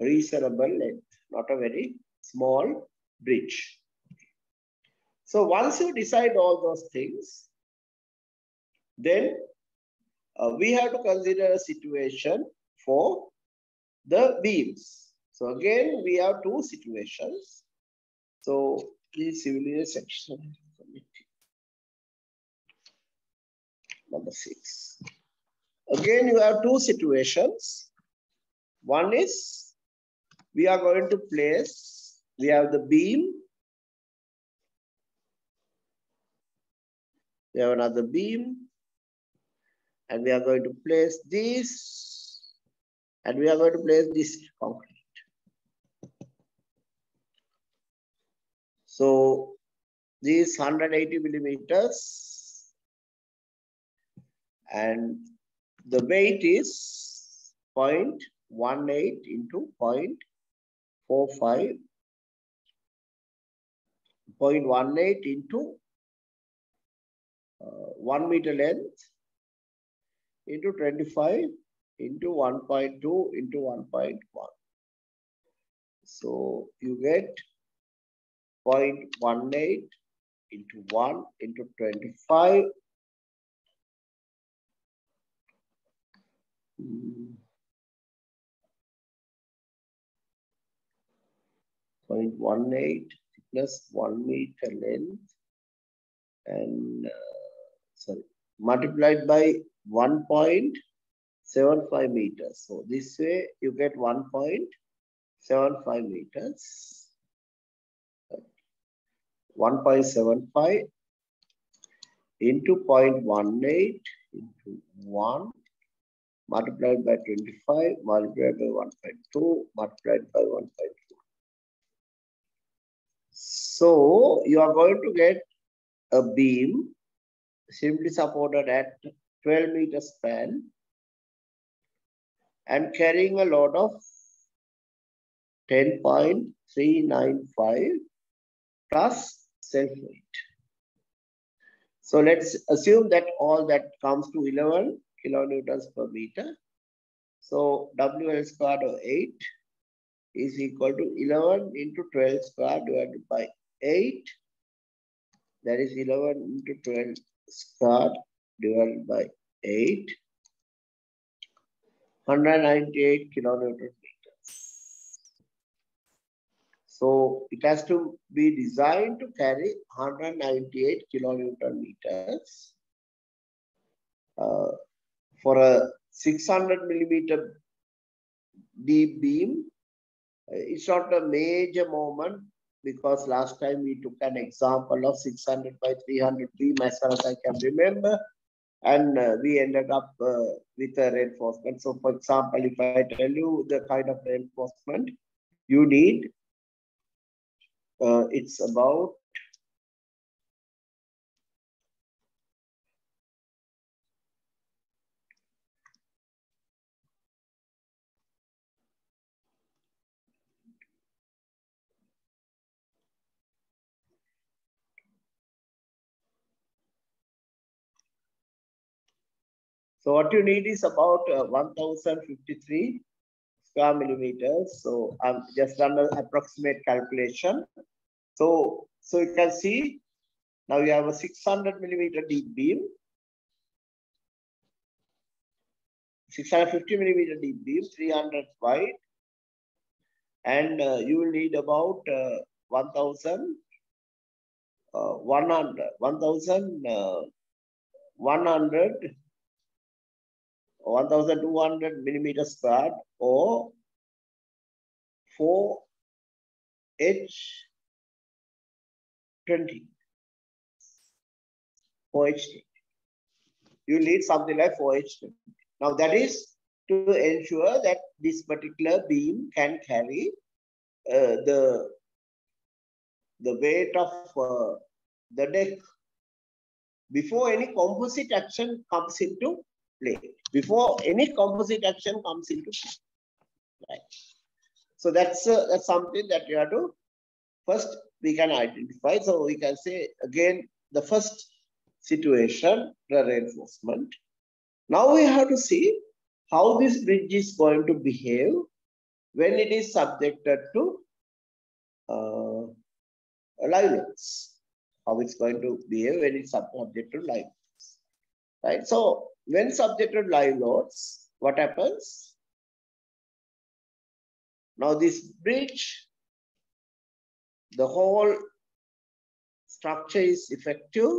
reasonable length, not a very small bridge. So once you decide all those things, then uh, we have to consider a situation for the beams. So again, we have two situations. So please civil section number six. Again, you have two situations. One is we are going to place, we have the beam. We have another beam. And we are going to place this. And we are going to place this concrete. So these 180 millimeters and the weight is 0.18 into 0.45 0.18 into uh, 1 meter length into 25 into 1.2 into 1.1. So you get 0.18 into 1 into 25 Mm. 0.18 thickness, 1 meter length, and uh, sorry, multiplied by 1.75 meters. So this way you get 1.75 meters. 1.75 into 0.18 into 1 multiplied by 25 multiplied by 1.2 multiplied by 1.2. So you are going to get a beam simply supported at 12 meter span and carrying a load of 10.395 plus self weight. So let's assume that all that comes to 11 kilonewtons per meter. So WL squared of 8 is equal to 11 into 12 squared divided by 8. That is 11 into 12 squared divided by 8. 198 kilonewton meters. So it has to be designed to carry 198 kilonewton meters. Uh, for a 600 millimeter deep beam, uh, it's not a major moment because last time we took an example of 600 by 300 beam as far as I can remember and uh, we ended up uh, with a reinforcement. So for example, if I tell you the kind of reinforcement you need, uh, it's about So what you need is about uh, 1053 square millimeters. So I've just done an approximate calculation. So, so you can see now you have a 600 millimeter deep beam, 650 millimeter deep beam, 300 wide, and uh, you will need about uh, 1000 uh, 100 1000 uh, 100 1200 millimeters squared or 4H20. 4H20. You need something like 4H20. Now that is to ensure that this particular beam can carry uh, the, the weight of uh, the deck before any composite action comes into play before any composite action comes into play. Right. So that's uh, that's something that you have to first we can identify. So we can say again the first situation, the reinforcement. Now we have to see how this bridge is going to behave when it is subjected to uh, live loads. How it's going to behave when it's subjected to live loads. Right. So when subjected live loads, what happens? Now this bridge, the whole structure is effective.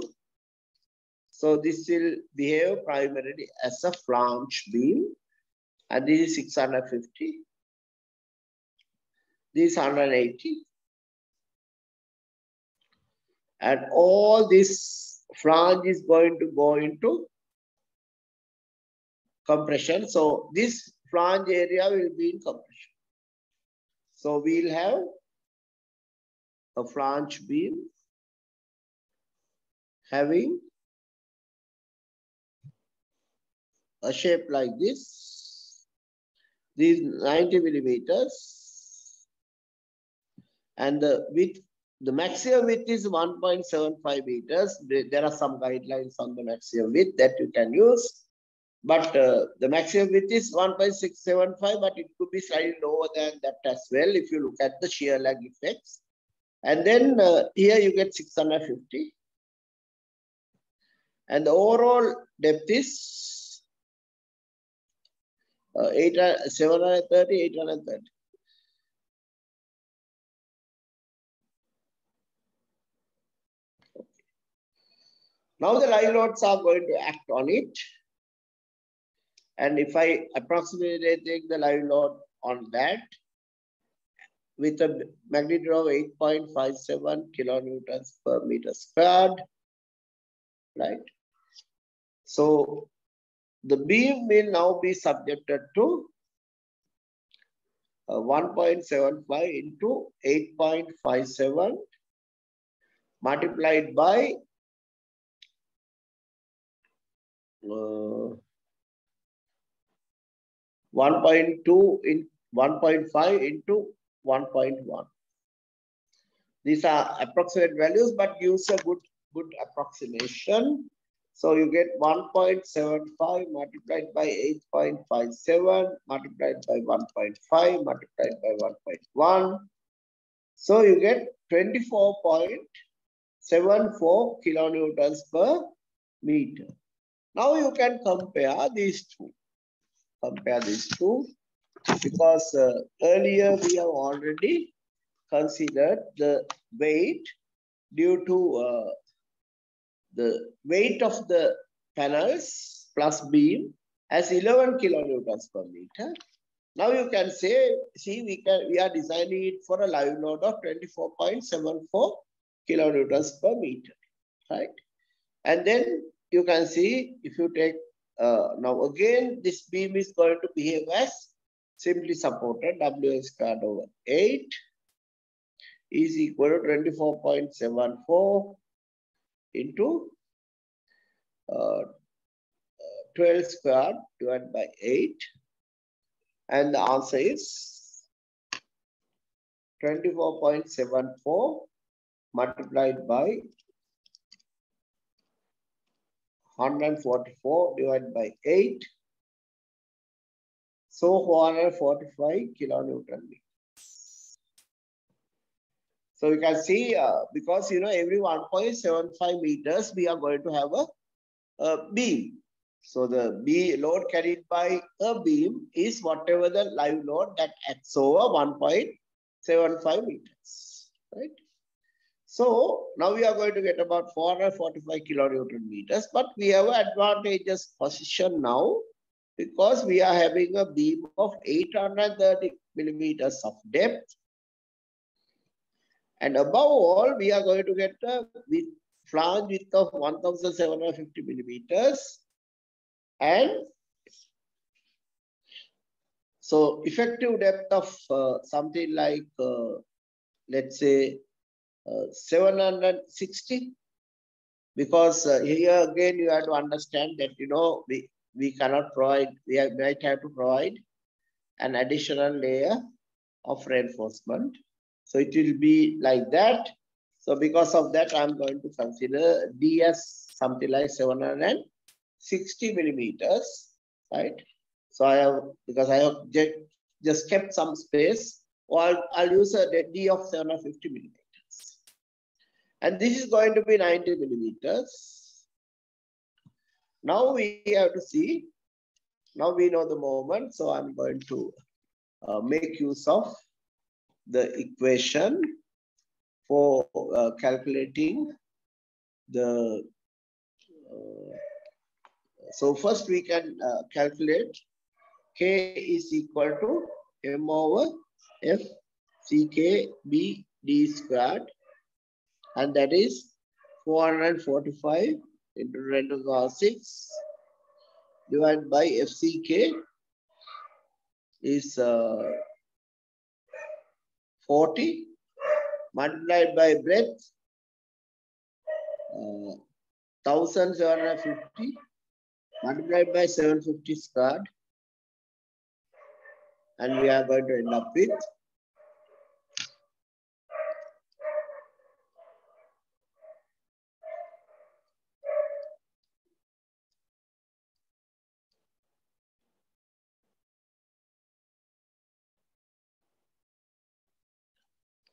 So this will behave primarily as a flange beam. And this is 650. This is 180. And all this flange is going to go into compression. So this flange area will be in compression. So we'll have a flange beam having a shape like this. These 90 millimeters and the width, the maximum width is 1.75 meters. There are some guidelines on the maximum width that you can use. But uh, the maximum width is 1.675, but it could be slightly lower than that as well if you look at the shear lag effects. And then uh, here you get 650. And the overall depth is uh, uh 730, 830. Now the live loads are going to act on it. And if I approximately take the live load on that with a magnitude of 8.57 kilonewtons per meter squared, right? So the beam will now be subjected to uh, 1.75 into 8.57 multiplied by uh, 1.2 in 1.5 into 1.1. These are approximate values, but gives a good, good approximation. So you get 1.75 multiplied by 8.57 multiplied by 1.5 multiplied by 1.1. So you get 24.74 kilonewtons per meter. Now you can compare these two. Compare these two because uh, earlier we have already considered the weight due to uh, the weight of the panels plus beam as 11 kilonewtons per meter. Now you can say, see, we can we are designing it for a live load of 24.74 kilonewtons per meter, right? And then you can see if you take uh, now again this beam is going to behave as simply supported W squared over 8 is equal to 24.74 into uh, 12 squared divided by 8 and the answer is 24.74 multiplied by 144 divided by 8 so 445 kilonewton meters. So you can see, uh, because you know, every 1.75 meters, we are going to have a, a beam. So the B load carried by a beam is whatever the live load that acts over 1.75 meters, right? So now we are going to get about 445 kilonewton meters, but we have an advantageous position now because we are having a beam of 830 millimeters of depth and above all, we are going to get a with flange width of 1750 millimeters. And so effective depth of uh, something like, uh, let's say, uh, 760. Because uh, here again, you have to understand that, you know, we, we cannot provide, we have, might have to provide an additional layer of reinforcement. So it will be like that. So because of that, I'm going to consider DS something like 760 millimeters, right? So I have, because I have just kept some space, or I'll, I'll use a D of 750 millimeters. And this is going to be 90 millimeters. Now we have to see, now we know the moment, so I'm going to uh, make use of the equation for uh, calculating the uh, so first we can uh, calculate k is equal to m over f ck b d squared and that is 445 into 10 to the power 6 divided by fck is uh, 40 multiplied by breadth, uh, 1750 multiplied by 750 squared. And we are going to end up with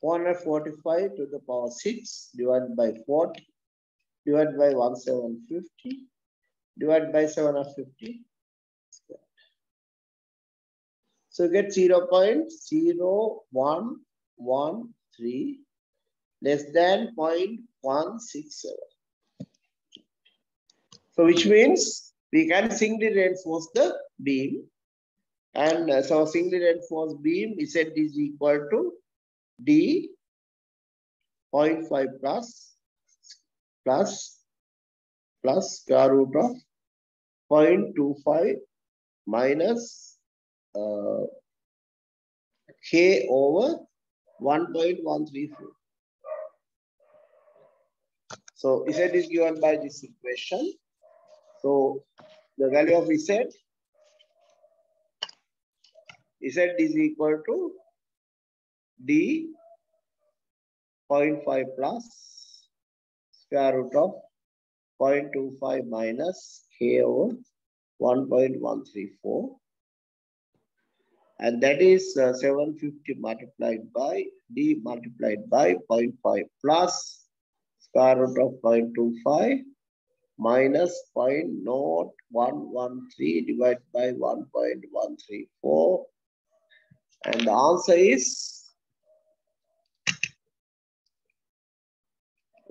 One hundred forty-five to the power six divided by forty divided by 1750 divided by seven hundred fifty. So get zero point zero one one three less than 0.167. So which means we can singly reinforce the beam. And uh, so singly reinforced beam Z is equal to D 0.5 plus plus plus square root of 0.25 minus uh, K over 1.134. So Z is given by this equation. So the value of Z, Z is equal to D 0.5 plus square root of 0.25 minus K over 1.134 and that is uh, 750 multiplied by d multiplied by 0.5 plus square root of 0.25 minus 0.0113 divided by 1.134 and the answer is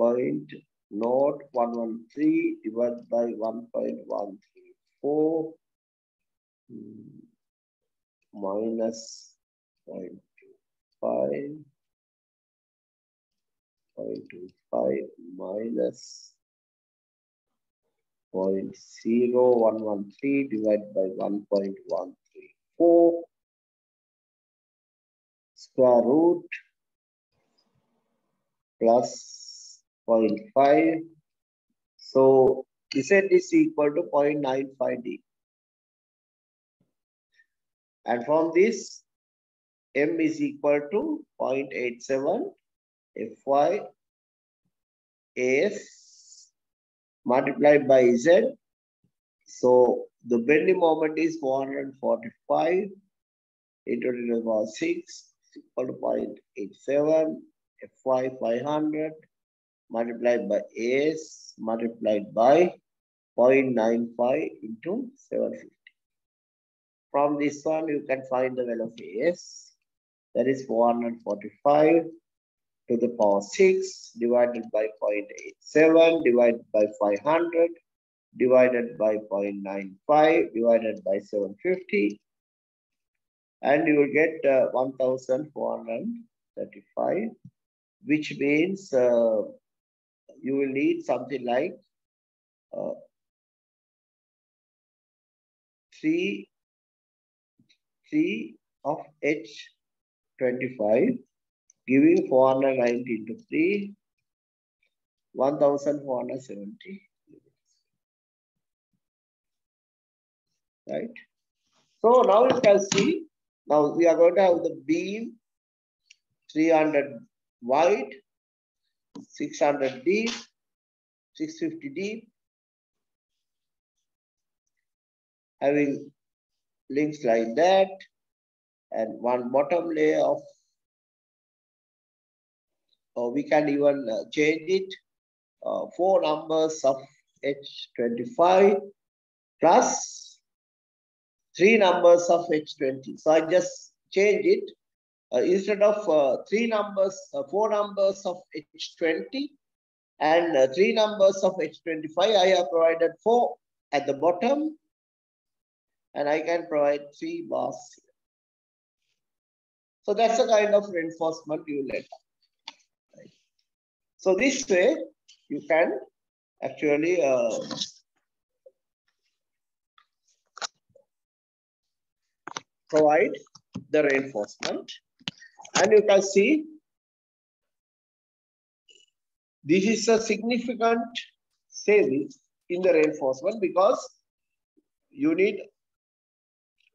0.0113 divided by 1.134 minus 0.25, 0.25 minus 0.0113 divided by 1.134 square root plus 0.5. So Z is equal to 0.95D. And from this, M is equal to 0.87 Fy As multiplied by Z. So the bending moment is 445 into 10 to the power 6 equal to 0.87 Fy 500 multiplied by S multiplied by 0.95 into 750. From this one, you can find the value of S. That is 445 to the power 6 divided by 0.87 divided by 500 divided by 0.95 divided by 750 and you will get uh, 1435 which means uh, you will need something like uh, 3 3 of H25 giving 490 into 3, 1470. Right? So now you can see, now we are going to have the beam 300 wide, 600 deep, 650 deep, having links like that and one bottom layer of or we can even uh, change it. Uh, four numbers of H25 plus three numbers of H20. So I just change it instead of uh, three numbers, uh, four numbers of H20 and uh, three numbers of H25, I have provided four at the bottom and I can provide three bars here. So that's the kind of reinforcement you let Right. So this way, you can actually uh, provide the reinforcement. And you can see this is a significant saving in the reinforcement because you need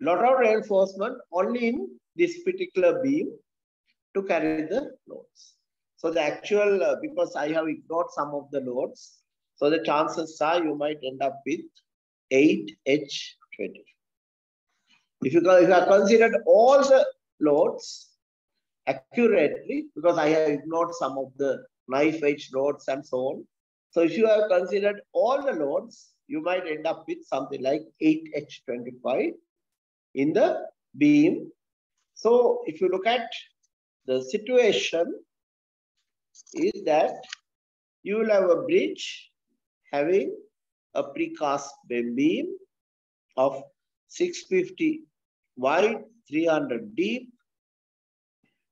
lot of reinforcement only in this particular beam to carry the loads. So the actual, uh, because I have ignored some of the loads, so the chances are you might end up with 8H20. If you, if you have considered all the loads accurately, because I have ignored some of the knife edge loads and so on. So if you have considered all the loads, you might end up with something like 8H25 in the beam. So if you look at the situation is that you will have a bridge having a precast beam beam of 650 wide, 300 deep.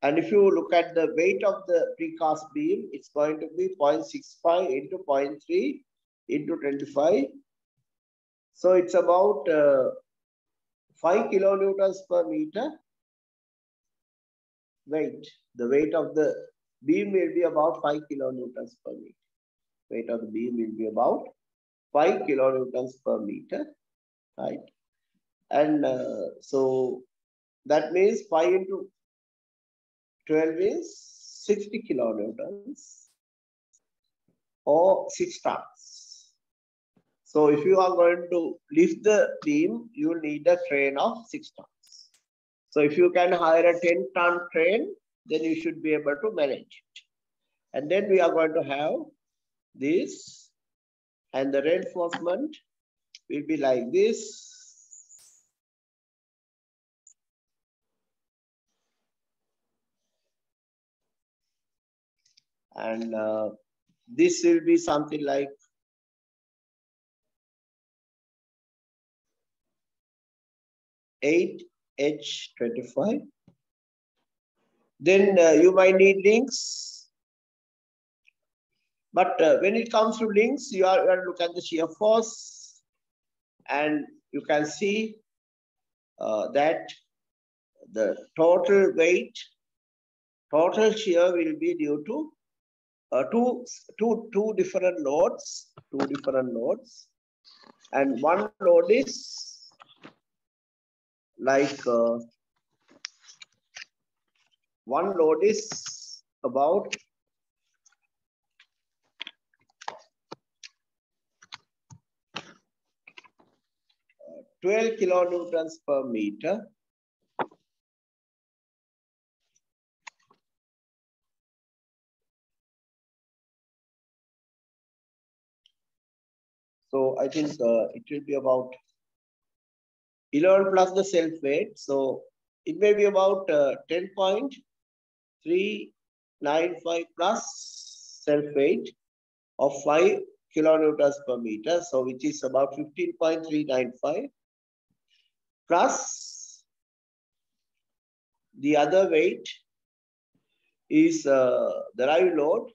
And if you look at the weight of the precast beam, it's going to be 0.65 into 0.3 into 25. So it's about uh, 5 kilonewtons per meter weight. The weight of the beam will be about 5 kilonewtons per meter. Weight of the beam will be about 5 kilonewtons per meter, right? And uh, so that means 5 into 12 is 60 kilonewtons or 6 tons. So if you are going to lift the beam, you need a crane of 6 tons. So if you can hire a 10 ton crane, then you should be able to manage it. And then we are going to have this and the reinforcement will be like this. And uh, this will be something like eight H25. Then uh, you might need links. But uh, when it comes to links, you are, you are look at the shear force and you can see uh, that the total weight, total shear will be due to uh, two, two, two different loads, two different loads. And one load is like uh, one load is about uh, 12 kilonewtons per meter. So I think uh, it will be about 11 plus the self weight. So it may be about uh, 10.395 plus self weight of 5 kilonewtons per meter. So which is about 15.395 plus the other weight is uh, the live load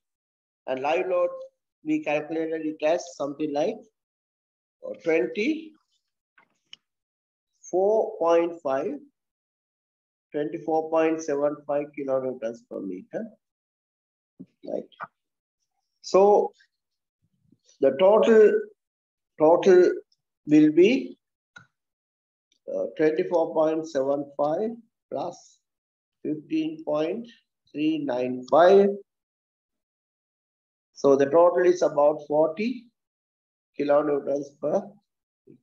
and live load we calculated it as something like uh, 20 4.5, 24.75 kilonewtons per meter. Right. So the total total will be uh, 24.75 plus 15.395. So the total is about 40 kilonewtons per meter.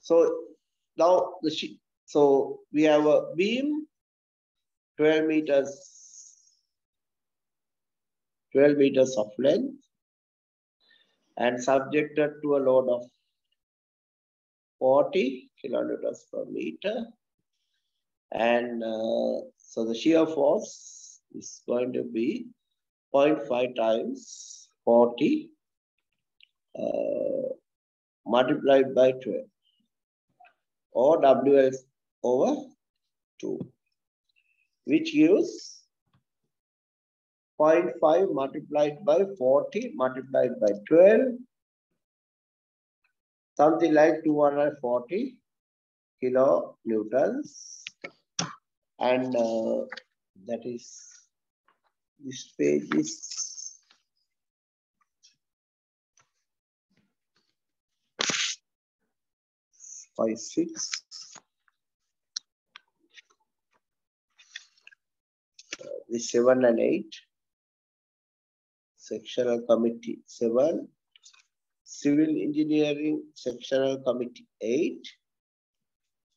so now the sheet, so we have a beam, 12 meters, 12 meters of length and subjected to a load of 40 kilonewtons per meter. And uh, so the shear force is going to be 0.5 times 40 uh, multiplied by 12 or WL over 2, which gives 0.5 multiplied by 40 multiplied by 12, something like 240 kilonewtons. And uh, that is, this page is five, six. Uh, the seven and eight. Sectional committee seven. Civil engineering sectional committee eight.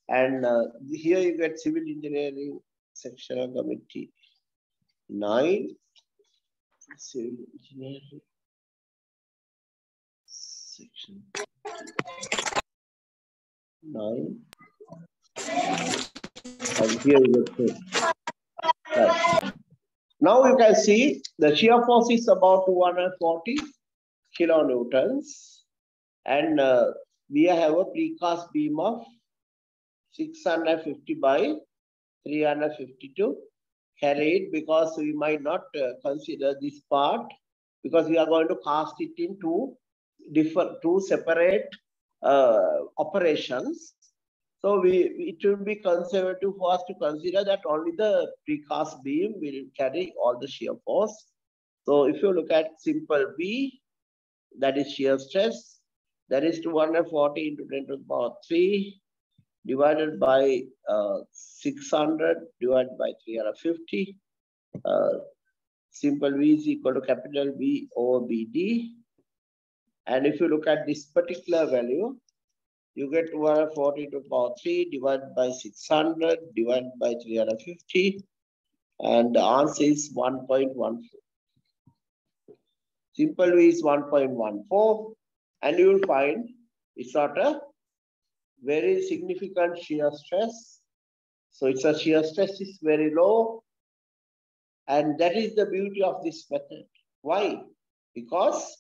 And uh, here you get civil engineering sectional committee nine. Civil engineering section nine. And here you go. Right. Now you can see the shear force is about 240 kilonewtons. And uh, we have a precast beam of 650 by 352 carried because we might not uh, consider this part because we are going to cast it in two different, two separate operations. So we it will be conservative for us to consider that only the precast beam will carry all the shear force. So if you look at simple B, that is shear stress, that is 240 into 10 to the power 3 divided by uh, 600 divided by 350. Uh, simple V is equal to capital B over BD. And if you look at this particular value, you get 240 to power 3 divided by 600 divided by 350. And the answer is 1.14. Simple V is 1.14. And you will find it's not a very significant shear stress. So it's a shear stress is very low. And that is the beauty of this method. Why? Because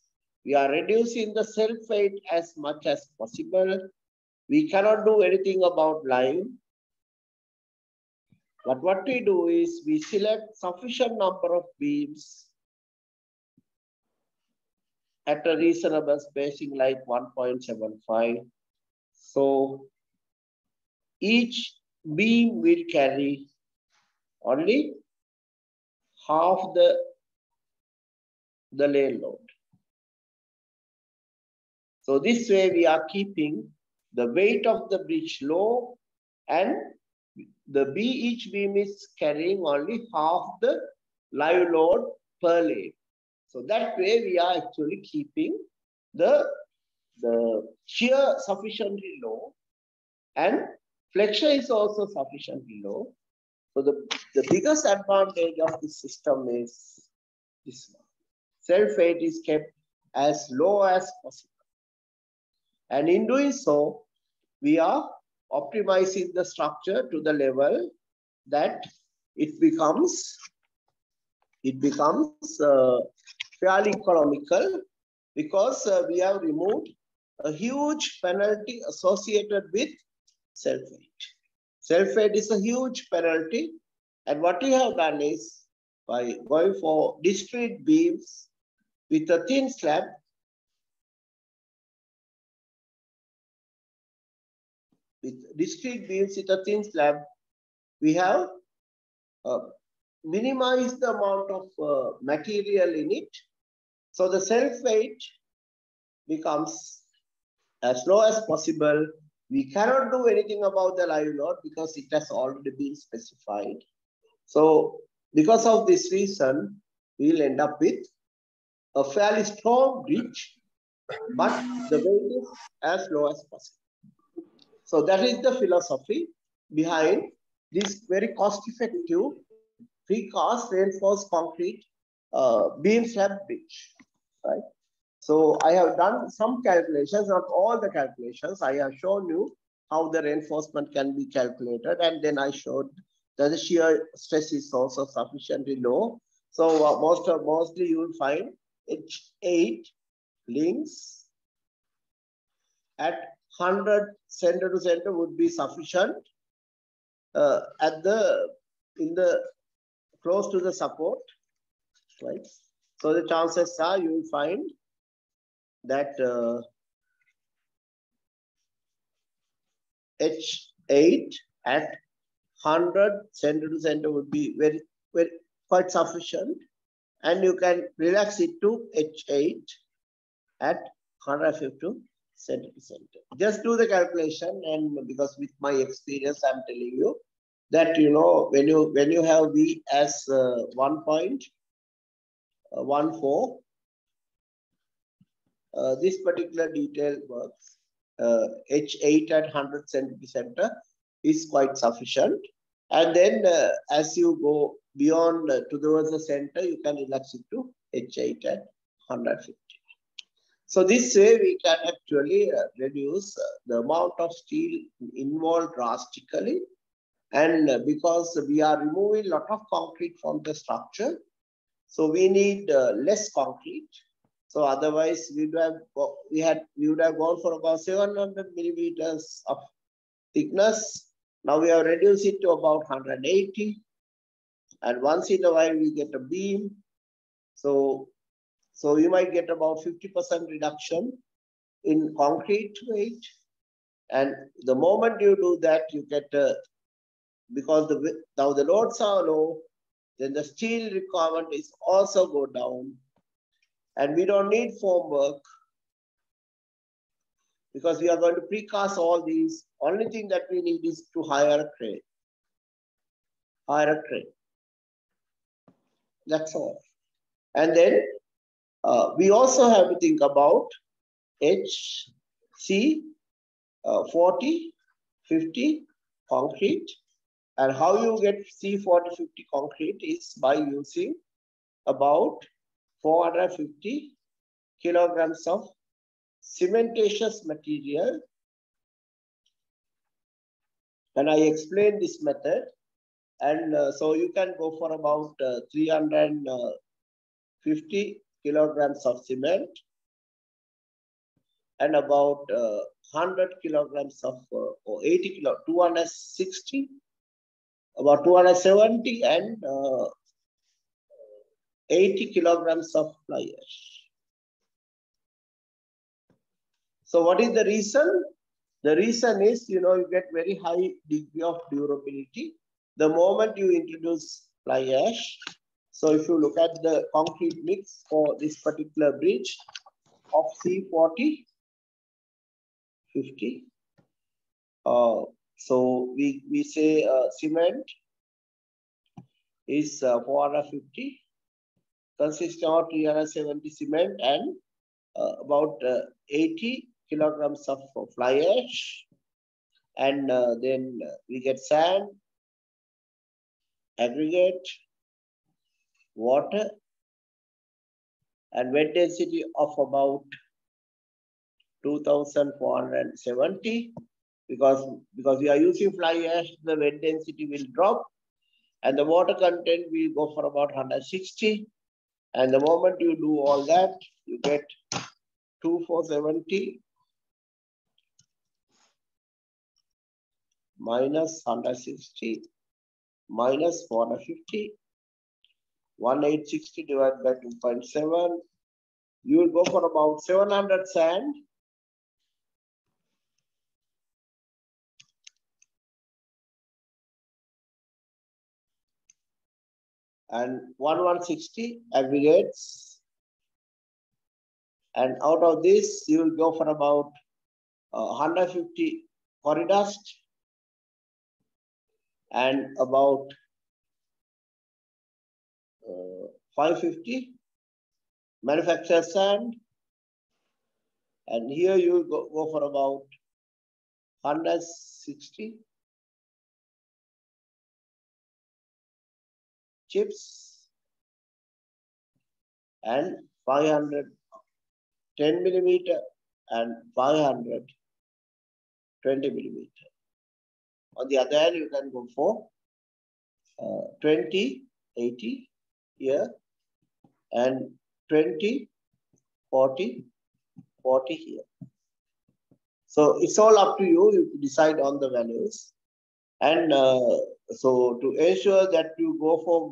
we are reducing the self-weight as much as possible. We cannot do anything about lime. But what we do is we select sufficient number of beams at a reasonable spacing like 1.75 so each beam will carry only half the, the lay load. So this way we are keeping the weight of the bridge low and the B each beam is carrying only half the live load per lay. So that way we are actually keeping the the shear sufficiently low and flexure is also sufficiently low. So the, the biggest advantage of this system is this one. Self-weight is kept as low as possible. And in doing so, we are optimizing the structure to the level that it becomes it becomes uh, fairly economical because uh, we have removed a huge penalty associated with self-weight. Self-weight is a huge penalty. And what we have done is by going for discrete beams with a thin slab, with a thin slab, we have uh, minimized the amount of uh, material in it. So the self-weight becomes as low as possible. We cannot do anything about the live load because it has already been specified. So because of this reason, we'll end up with a fairly strong bridge, but the weight is as low as possible. So that is the philosophy behind this very cost-effective precast reinforced concrete uh, beam slab bridge, right? So I have done some calculations, not all the calculations. I have shown you how the reinforcement can be calculated. And then I showed that the shear stress is also sufficiently low. So uh, most of, mostly you will find H8 links at 100 center to center would be sufficient uh, at the in the close to the support right so the chances are you will find that uh, H8 at 100 center to center would be very, very quite sufficient. And you can relax it to H8 at 150 center to center. Just do the calculation and because with my experience, I'm telling you that, you know, when you, when you have V as uh, 1.14, uh, this particular detail works. Uh, H8 at 100 centimeter is quite sufficient. And then uh, as you go beyond uh, towards the center, you can relax it to H8 at 150. So this way we can actually uh, reduce uh, the amount of steel involved drastically. And uh, because we are removing a lot of concrete from the structure, so we need less concrete So otherwise, we would have we had we would have gone for about 700 millimeters of thickness. Now we have reduced it to about 180. And once in a while, we get a beam. So, so you might get about 50% reduction in concrete weight. And the moment you do that, you get, a, because the now the loads are low, then the steel requirement is also go down. And we don't need formwork because we are going to precast all these. Only thing that we need is to hire a crane. Hire a crane. That's all. And then uh, we also have to think about HC uh, 40, 50 concrete. And how you get C40, 50 concrete is by using about 450 kilograms of cementitious material. And I explained this method. And uh, so you can go for about uh, 350 kilograms of cement and about uh, 100 kilograms of, uh, or 80 kilo, 260, about 270 and uh, 80 kilograms of fly ash. So what is the reason? The reason is, you know, you get very high degree of durability the moment you introduce fly ash. So if you look at the concrete mix for this particular bridge of C40, 50. Uh, so we, we say uh, cement is uh, 450, consisting of 370 cement and uh, about uh, 80 kilograms of fly ash. And uh, then we get sand, aggregate, water, and wet density of about 2470 because because we are using fly ash the wet density will drop and the water content will go for about 160 and the moment you do all that you get 2470 minus 160 minus 450 1860 divided by 2.7 you will go for about 700 sand. And 1160 aggregates. And out of this, you will go for about uh, 150 quarry dust and about 550 manufactured sand. And here you go, go for about 160 chips and 510 millimeter and 520 millimeter. On the other hand, you can go for uh, 20, 80 here and 20, 40, 40 here. So it's all up to you. You decide on the values. And uh, so to ensure that you go for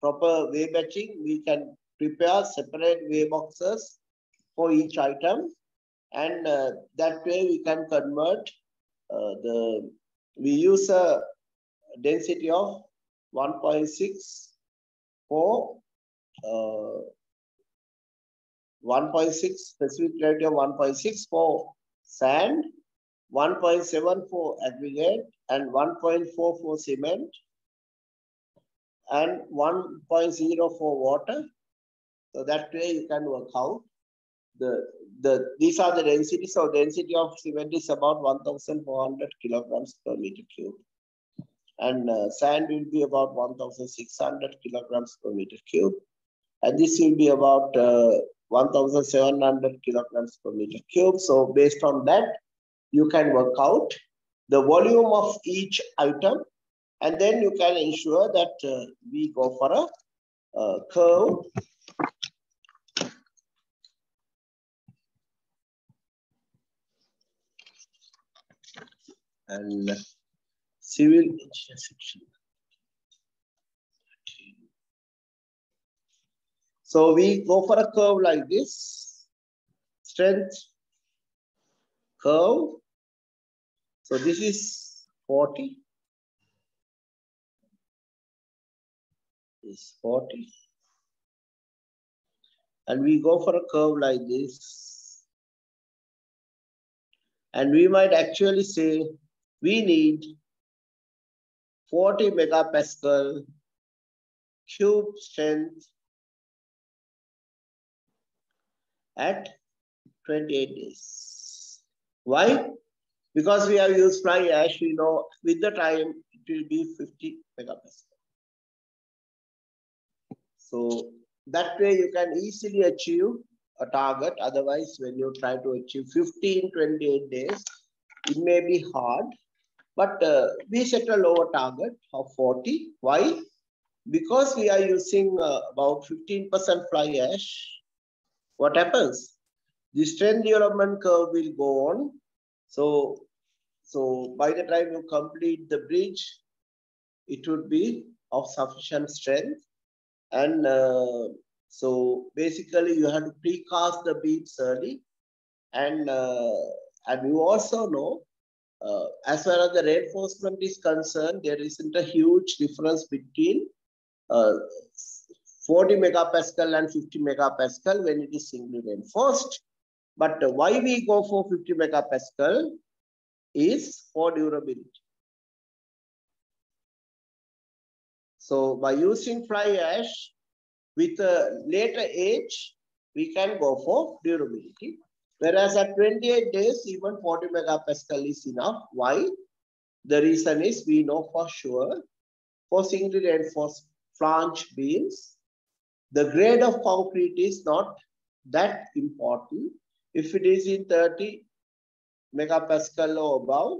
proper weigh batching, we can prepare separate weigh boxes for each item. And uh, that way we can convert uh, the, we use a density of 1.6 for uh, 1.6 specific gravity of 1.6 for sand 1.7 for aggregate and 1.4 for cement and 1.0 for water. So that way you can work out the, the these are the densities. So density of cement is about 1,400 kilograms per meter cube and uh, sand will be about 1,600 kilograms per meter cube. And this will be about uh, 1,700 kilograms per meter cube. So based on that, you can work out the volume of each item. And then you can ensure that uh, we go for a uh, curve and civil engineer section. So we go for a curve like this, strength, curve. So this is 40. Is 40. And we go for a curve like this. And we might actually say we need 40 megapascal cube strength at 28 days. Why? Because we have used fly ash, we know with the time it will be 50 megapascal. So that way you can easily achieve a target. Otherwise, when you try to achieve 15, 28 days, it may be hard. But uh, we set a lower target of 40. Why? Because we are using uh, about 15% fly ash what happens? The strength development curve will go on. So, so by the time you complete the bridge, it would be of sufficient strength. And uh, so basically you have to precast the beams early. And, uh, and you also know, uh, as far as the reinforcement is concerned, there isn't a huge difference between uh, 40 megapascal and 50 megapascal when it is singly reinforced. But why we go for 50 megapascal is for durability. So by using fly ash with a later age, we can go for durability. Whereas at 28 days, even 40 megapascal is enough. Why? The reason is we know for sure for singly reinforced flange beams, the grade of concrete is not that important. If it is in 30 megapascal or above,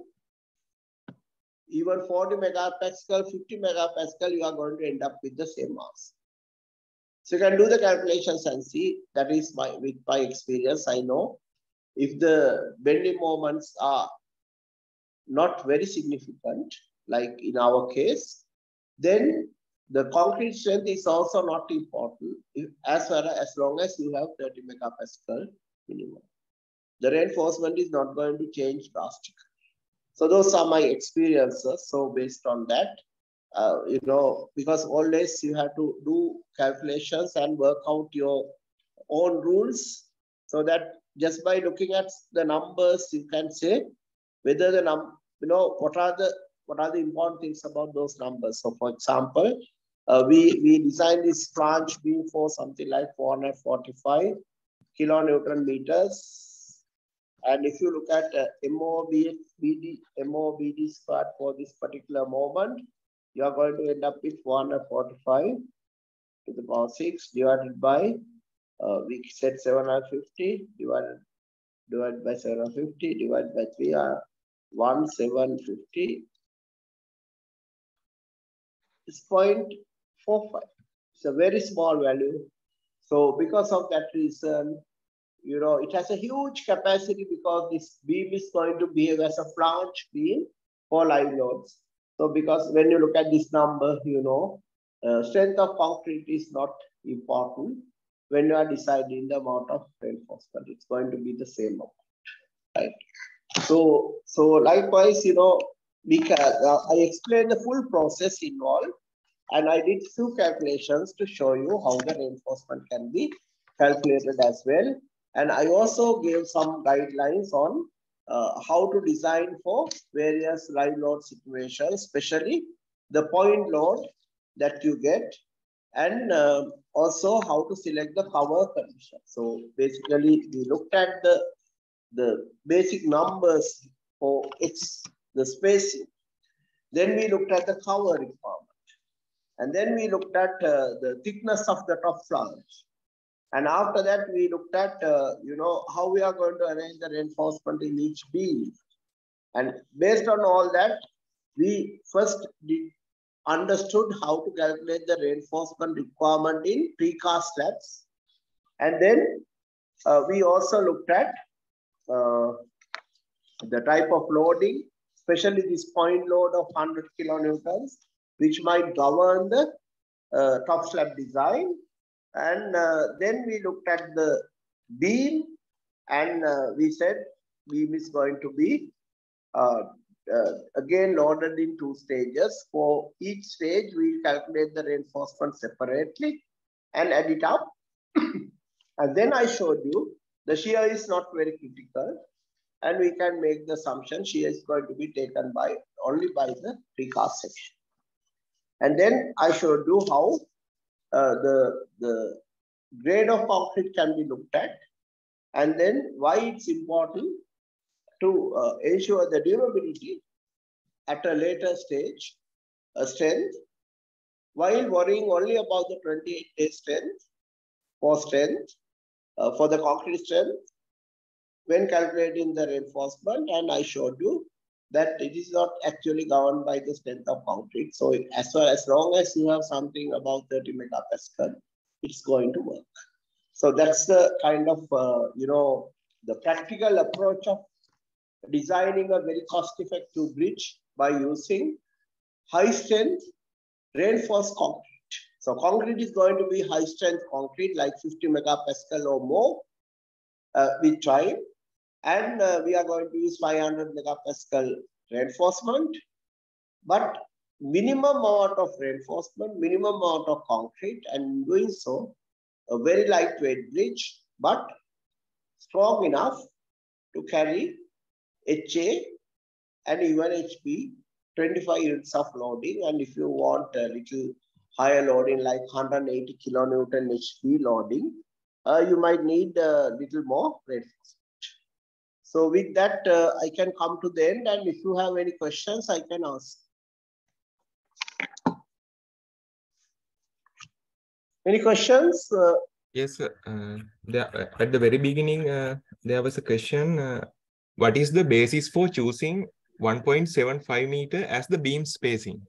even 40 megapascal, 50 megapascal, you are going to end up with the same mass. So you can do the calculations and see, that is my, with my experience, I know if the bending moments are not very significant, like in our case, then the concrete strength is also not important if, as far as long as you have 30 megapascal minimum. The reinforcement is not going to change drastically. So those are my experiences. So based on that, uh, you know, because always you have to do calculations and work out your own rules so that just by looking at the numbers, you can say whether the num, you know, what are the what are the important things about those numbers. So for example, uh, we, we designed this flange beam for something like 445 kilonewton meters. And if you look at uh, MOBD, MOBD squared for this particular moment, you are going to end up with 445 to the power 6 divided by, uh, we said 750 divided, divided by 750 divided by 3 are 1750 is point 0.45. It's a very small value. So because of that reason, you know, it has a huge capacity because this beam is going to behave as a flange beam for live loads. So because when you look at this number, you know, uh, strength of concrete is not important when you are deciding the amount of reinforcement. It's going to be the same amount, right? So, so likewise, you know, because uh, I explained the full process involved and I did few calculations to show you how the reinforcement can be calculated as well. And I also gave some guidelines on uh, how to design for various live load situations, especially the point load that you get, and uh, also how to select the power condition. So basically, we looked at the, the basic numbers for X, the spacing. Then we looked at the cover requirement. And then we looked at uh, the thickness of the top flange. And after that, we looked at, uh, you know, how we are going to arrange the reinforcement in each beam. And based on all that, we first did, understood how to calculate the reinforcement requirement in precast slabs. And then uh, we also looked at uh, the type of loading especially this point load of 100 kilonewtons, which might govern the uh, top slab design. And uh, then we looked at the beam and uh, we said beam is going to be uh, again loaded in two stages. For each stage, we calculate the reinforcement separately and add it up. and then I showed you the shear is not very critical and we can make the assumption shear is going to be taken by only by the precast section. And then I showed you how uh, the, the grade of concrete can be looked at and then why it's important to uh, ensure the durability at a later stage, a strength, while worrying only about the 28 day strength for strength, uh, for the concrete strength, when calculating the reinforcement, and I showed you that it is not actually governed by the strength of concrete. So as far as long as you have something about 30 megapascal, it's going to work. So that's the kind of, uh, you know, the practical approach of designing a very cost-effective bridge by using high strength reinforced concrete. So concrete is going to be high strength concrete like 50 megapascal or more uh, with time. And uh, we are going to use 500 megapascal reinforcement. But minimum amount of reinforcement, minimum amount of concrete, and doing so, a very lightweight bridge, but strong enough to carry HA and even HB 25 units of loading. And if you want a little higher loading, like 180 kilonewton HB loading, uh, you might need a little more reinforcement. So with that, uh, I can come to the end. And if you have any questions, I can ask. Any questions? Uh, yes, uh, there, at the very beginning, uh, there was a question. What is the basis for choosing 1.75 meter as the beam spacing?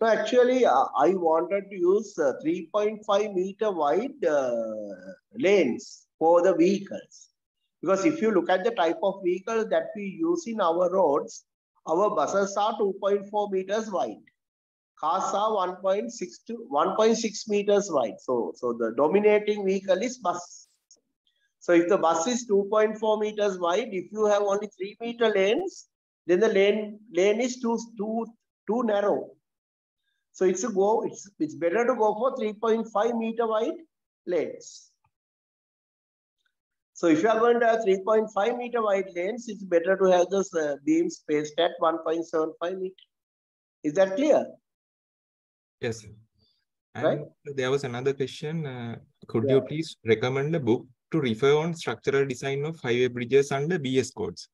So actually, uh, I wanted to use uh, 3.5 meter wide uh, lanes for the vehicles. Because if you look at the type of vehicles that we use in our roads, our buses are 2.4 meters wide. Cars are 1.6 to 1.6 meters wide. So, so the dominating vehicle is bus. So if the bus is 2.4 meters wide, if you have only 3 meter lanes, then the lane lane is too too too narrow. So it's a go. It's it's better to go for 3.5 meter wide lanes. So if you are going to have 3.5 meter wide lanes, it's better to have this uh, beam spaced at 1.75 meter. Is that clear? Yes. And Right. there was another question. Uh, could Yeah. you please recommend a book to refer on structural design of highway bridges under BS codes?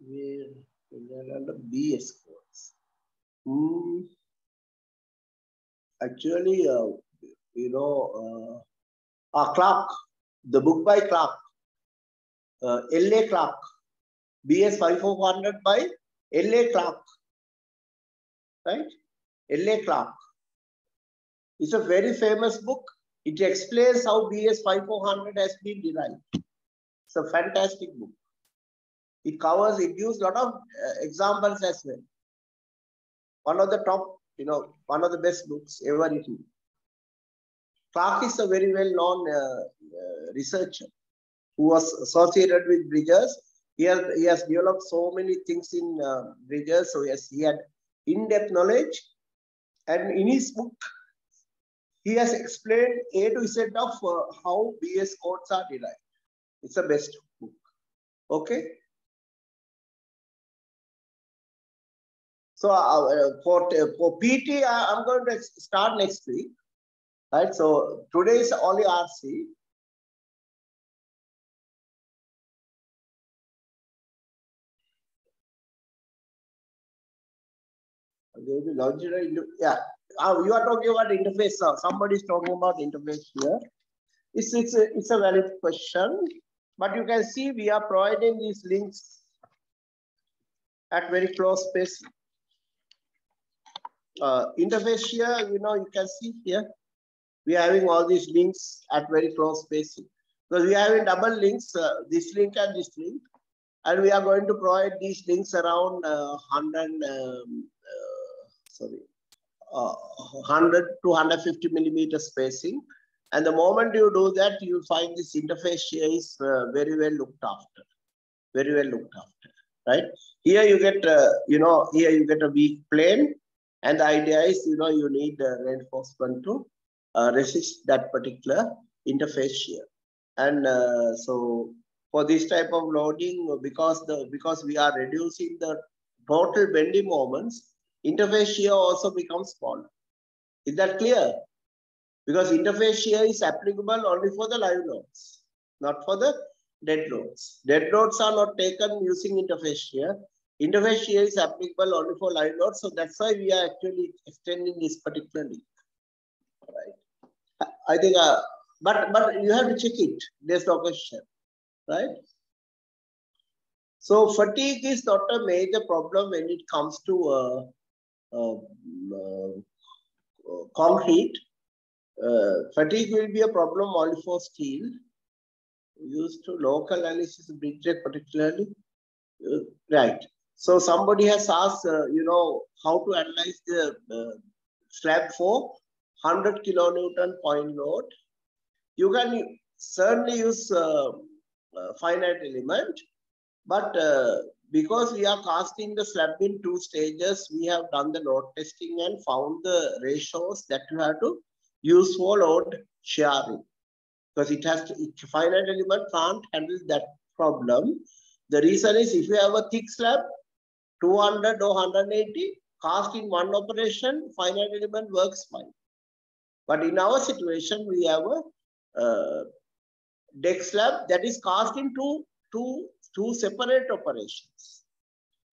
The BS codes? Hmm. Actually, uh, you know, uh, uh, Clark, the book by Clark, uh, L.A. Clark, BS 5400 by L.A. Clark, right? L.A. Clark. It's a very famous book. It explains how BS 5400 has been derived. It's a fantastic book. It covers, it gives a lot of uh, examples as well. One of the top, you know, one of the best books ever written. Clark is a very well-known uh, uh, researcher who was associated with bridges. He has, he has developed so many things in uh, bridges. So yes, he had in-depth knowledge. And in his book, he has explained A to Z of uh, how BS codes are derived. It's the best book. Okay. So uh, for, for PT, I'm going to start next week. Right. So today is only RC. Yeah. Uh, you are talking about interface. Somebody is talking about interface here. It's, it's, a, it's a valid question. But you can see we are providing these links at very close space. Uh, interface here, you know, you can see here, we are having all these links at very close spacing. Because we are having double links, uh, this link and this link. And we are going to provide these links around uh, 100, um, uh, sorry, uh, 100 to 150 millimeter spacing. And the moment you do that, you find this interface here is uh, very well looked after, very well looked after, right? Here you get, uh, you know, here you get a weak plane. And the idea is, you know, you need reinforcement to uh, resist that particular interface shear. And uh, so for this type of loading, because the because we are reducing the total bending moments, interface shear also becomes smaller. Is that clear? Because interface shear is applicable only for the live loads, not for the dead loads. Dead loads are not taken using interface shear. Interface shear is applicable only for live loads. So that's why we are actually extending this particular link. Right. I think uh, but but you have to check it. There's no question, right? So fatigue is not a major problem when it comes to uh, concrete. Uh, fatigue will be a problem only for steel. Used to local analysis brickwork particularly, uh, right? So somebody has asked, uh, you know, how to analyze the slab for 100 kilonewton point load you can certainly use uh, uh, finite element, but uh, because we are casting the slab in two stages, we have done the load testing and found the ratios that you have to use for load sharing. Because it has to, it, finite element can't handle that problem. The reason is if you have a thick slab, 200 or 180, cast in one operation, finite element works fine. But in our situation, we have a uh, deck slab that is cast into two, two separate operations.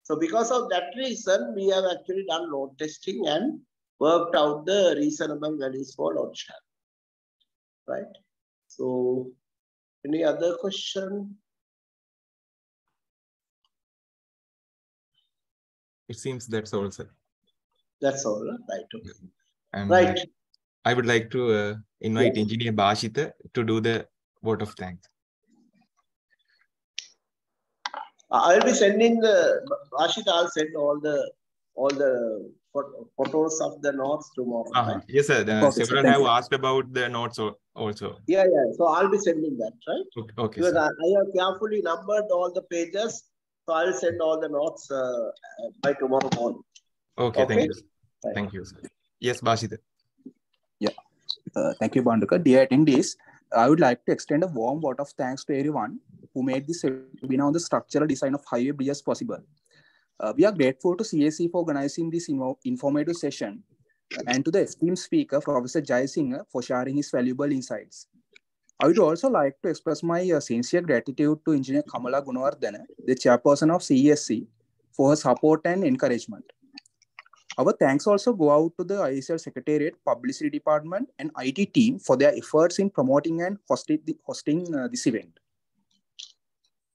So because of that reason, we have actually done load testing and worked out the reasonable values for load share. Right? So any other question? It seems that's all, sir. That's all, right? Okay. And right. I would like to uh, invite yeah. Engineer Bashita to do the vote of thanks. I'll be sending the Bashita. I'll send all the all the photos of the notes tomorrow. Uh -huh. right? Yes, sir. Uh, okay, several have asked about the notes also. Yeah, yeah. So I'll be sending that, right? Okay. okay because I, I, have carefully numbered all the pages, so I'll send all the notes uh, by tomorrow morning. Okay, okay? thank you. Right. Thank you, sir. Yes, Bashita. Uh, thank you, Banduka. Dear attendees, I would like to extend a warm vote of thanks to everyone who made this webinar on the structural design of highway bridges possible. Uh, we are grateful to CESC for organizing this informative session and to the esteemed speaker, Professor Jayasinghe, for sharing his valuable insights. I would also like to express my uh, sincere gratitude to Engineer Kamala Gunawardena, the chairperson of CESC, for her support and encouragement. Our thanks also go out to the IESL Secretariat, Publicity Department, and IT team for their efforts in promoting and hosting, the, hosting uh, this event.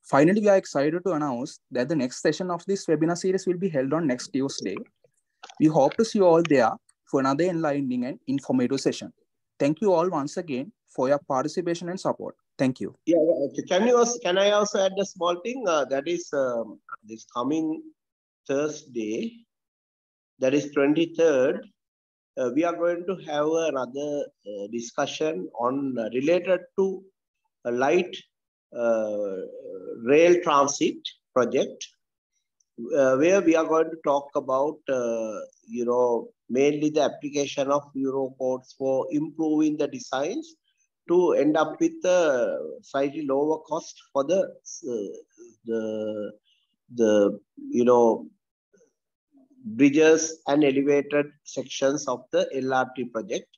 Finally, we are excited to announce that the next session of this webinar series will be held on next Tuesday. We hope to see you all there for another enlightening and informative session. Thank you all once again for your participation and support. Thank you. Yeah, can you also, can I also add a small thing? Uh, that is um, this coming Thursday, that is 23rd, uh, we are going to have another uh, discussion on uh, related to a light uh, rail transit project, uh, where we are going to talk about, uh, you know, mainly the application of Euro codes for improving the designs to end up with a slightly lower cost for the the the you know bridges and elevated sections of the LRT project.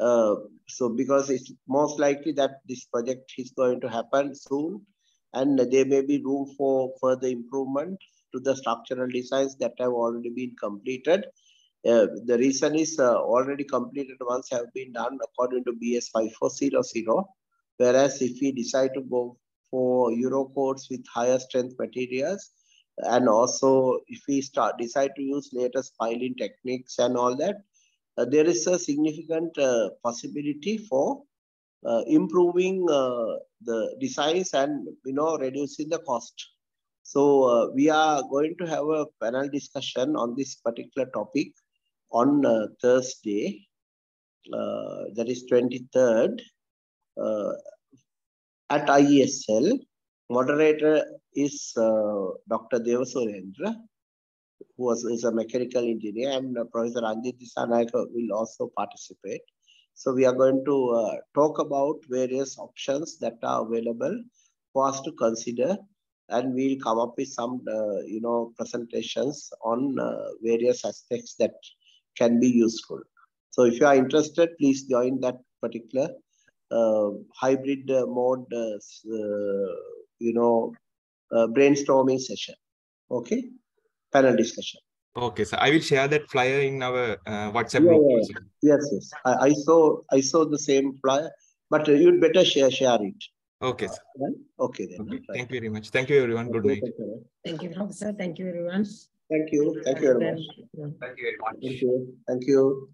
Uh, so because it's most likely that this project is going to happen soon and there may be room for further improvement to the structural designs that have already been completed. Uh, the reason is uh, already completed ones have been done according to BS 5400. Whereas if we decide to go for Euro codes with higher strength materials, and also if we start decide to use latest piling techniques and all that there is a significant uh, possibility for uh, improving uh, the designs and you know reducing the cost So uh, we are going to have a panel discussion on this particular topic on uh, Thursday, uh, that is 23rd, uh, at IESL. Moderator is uh, Dr. Devasurendra, who was, is a mechanical engineer, and uh, Professor Anjit Disanayaka will also participate. So we are going to uh, talk about various options that are available for us to consider and we'll come up with some, uh, you know, presentations on uh, various aspects that can be useful. So if you are interested, please join that particular uh, hybrid mode, uh, you know, brainstorming session. Okay, panel discussion. Okay, so I will share that flyer in our uh, WhatsApp yeah, group. Yeah. Yes, yes. I, I, saw I saw the same flyer, but uh, you'd better share share it. Okay, sir. Uh, okay, then. Okay. Thank you very much. Thank you, everyone. Good night. Thank you, Professor. Thank you, everyone. Thank you. Thank you very much. Thank you very much. Thank you. Thank you.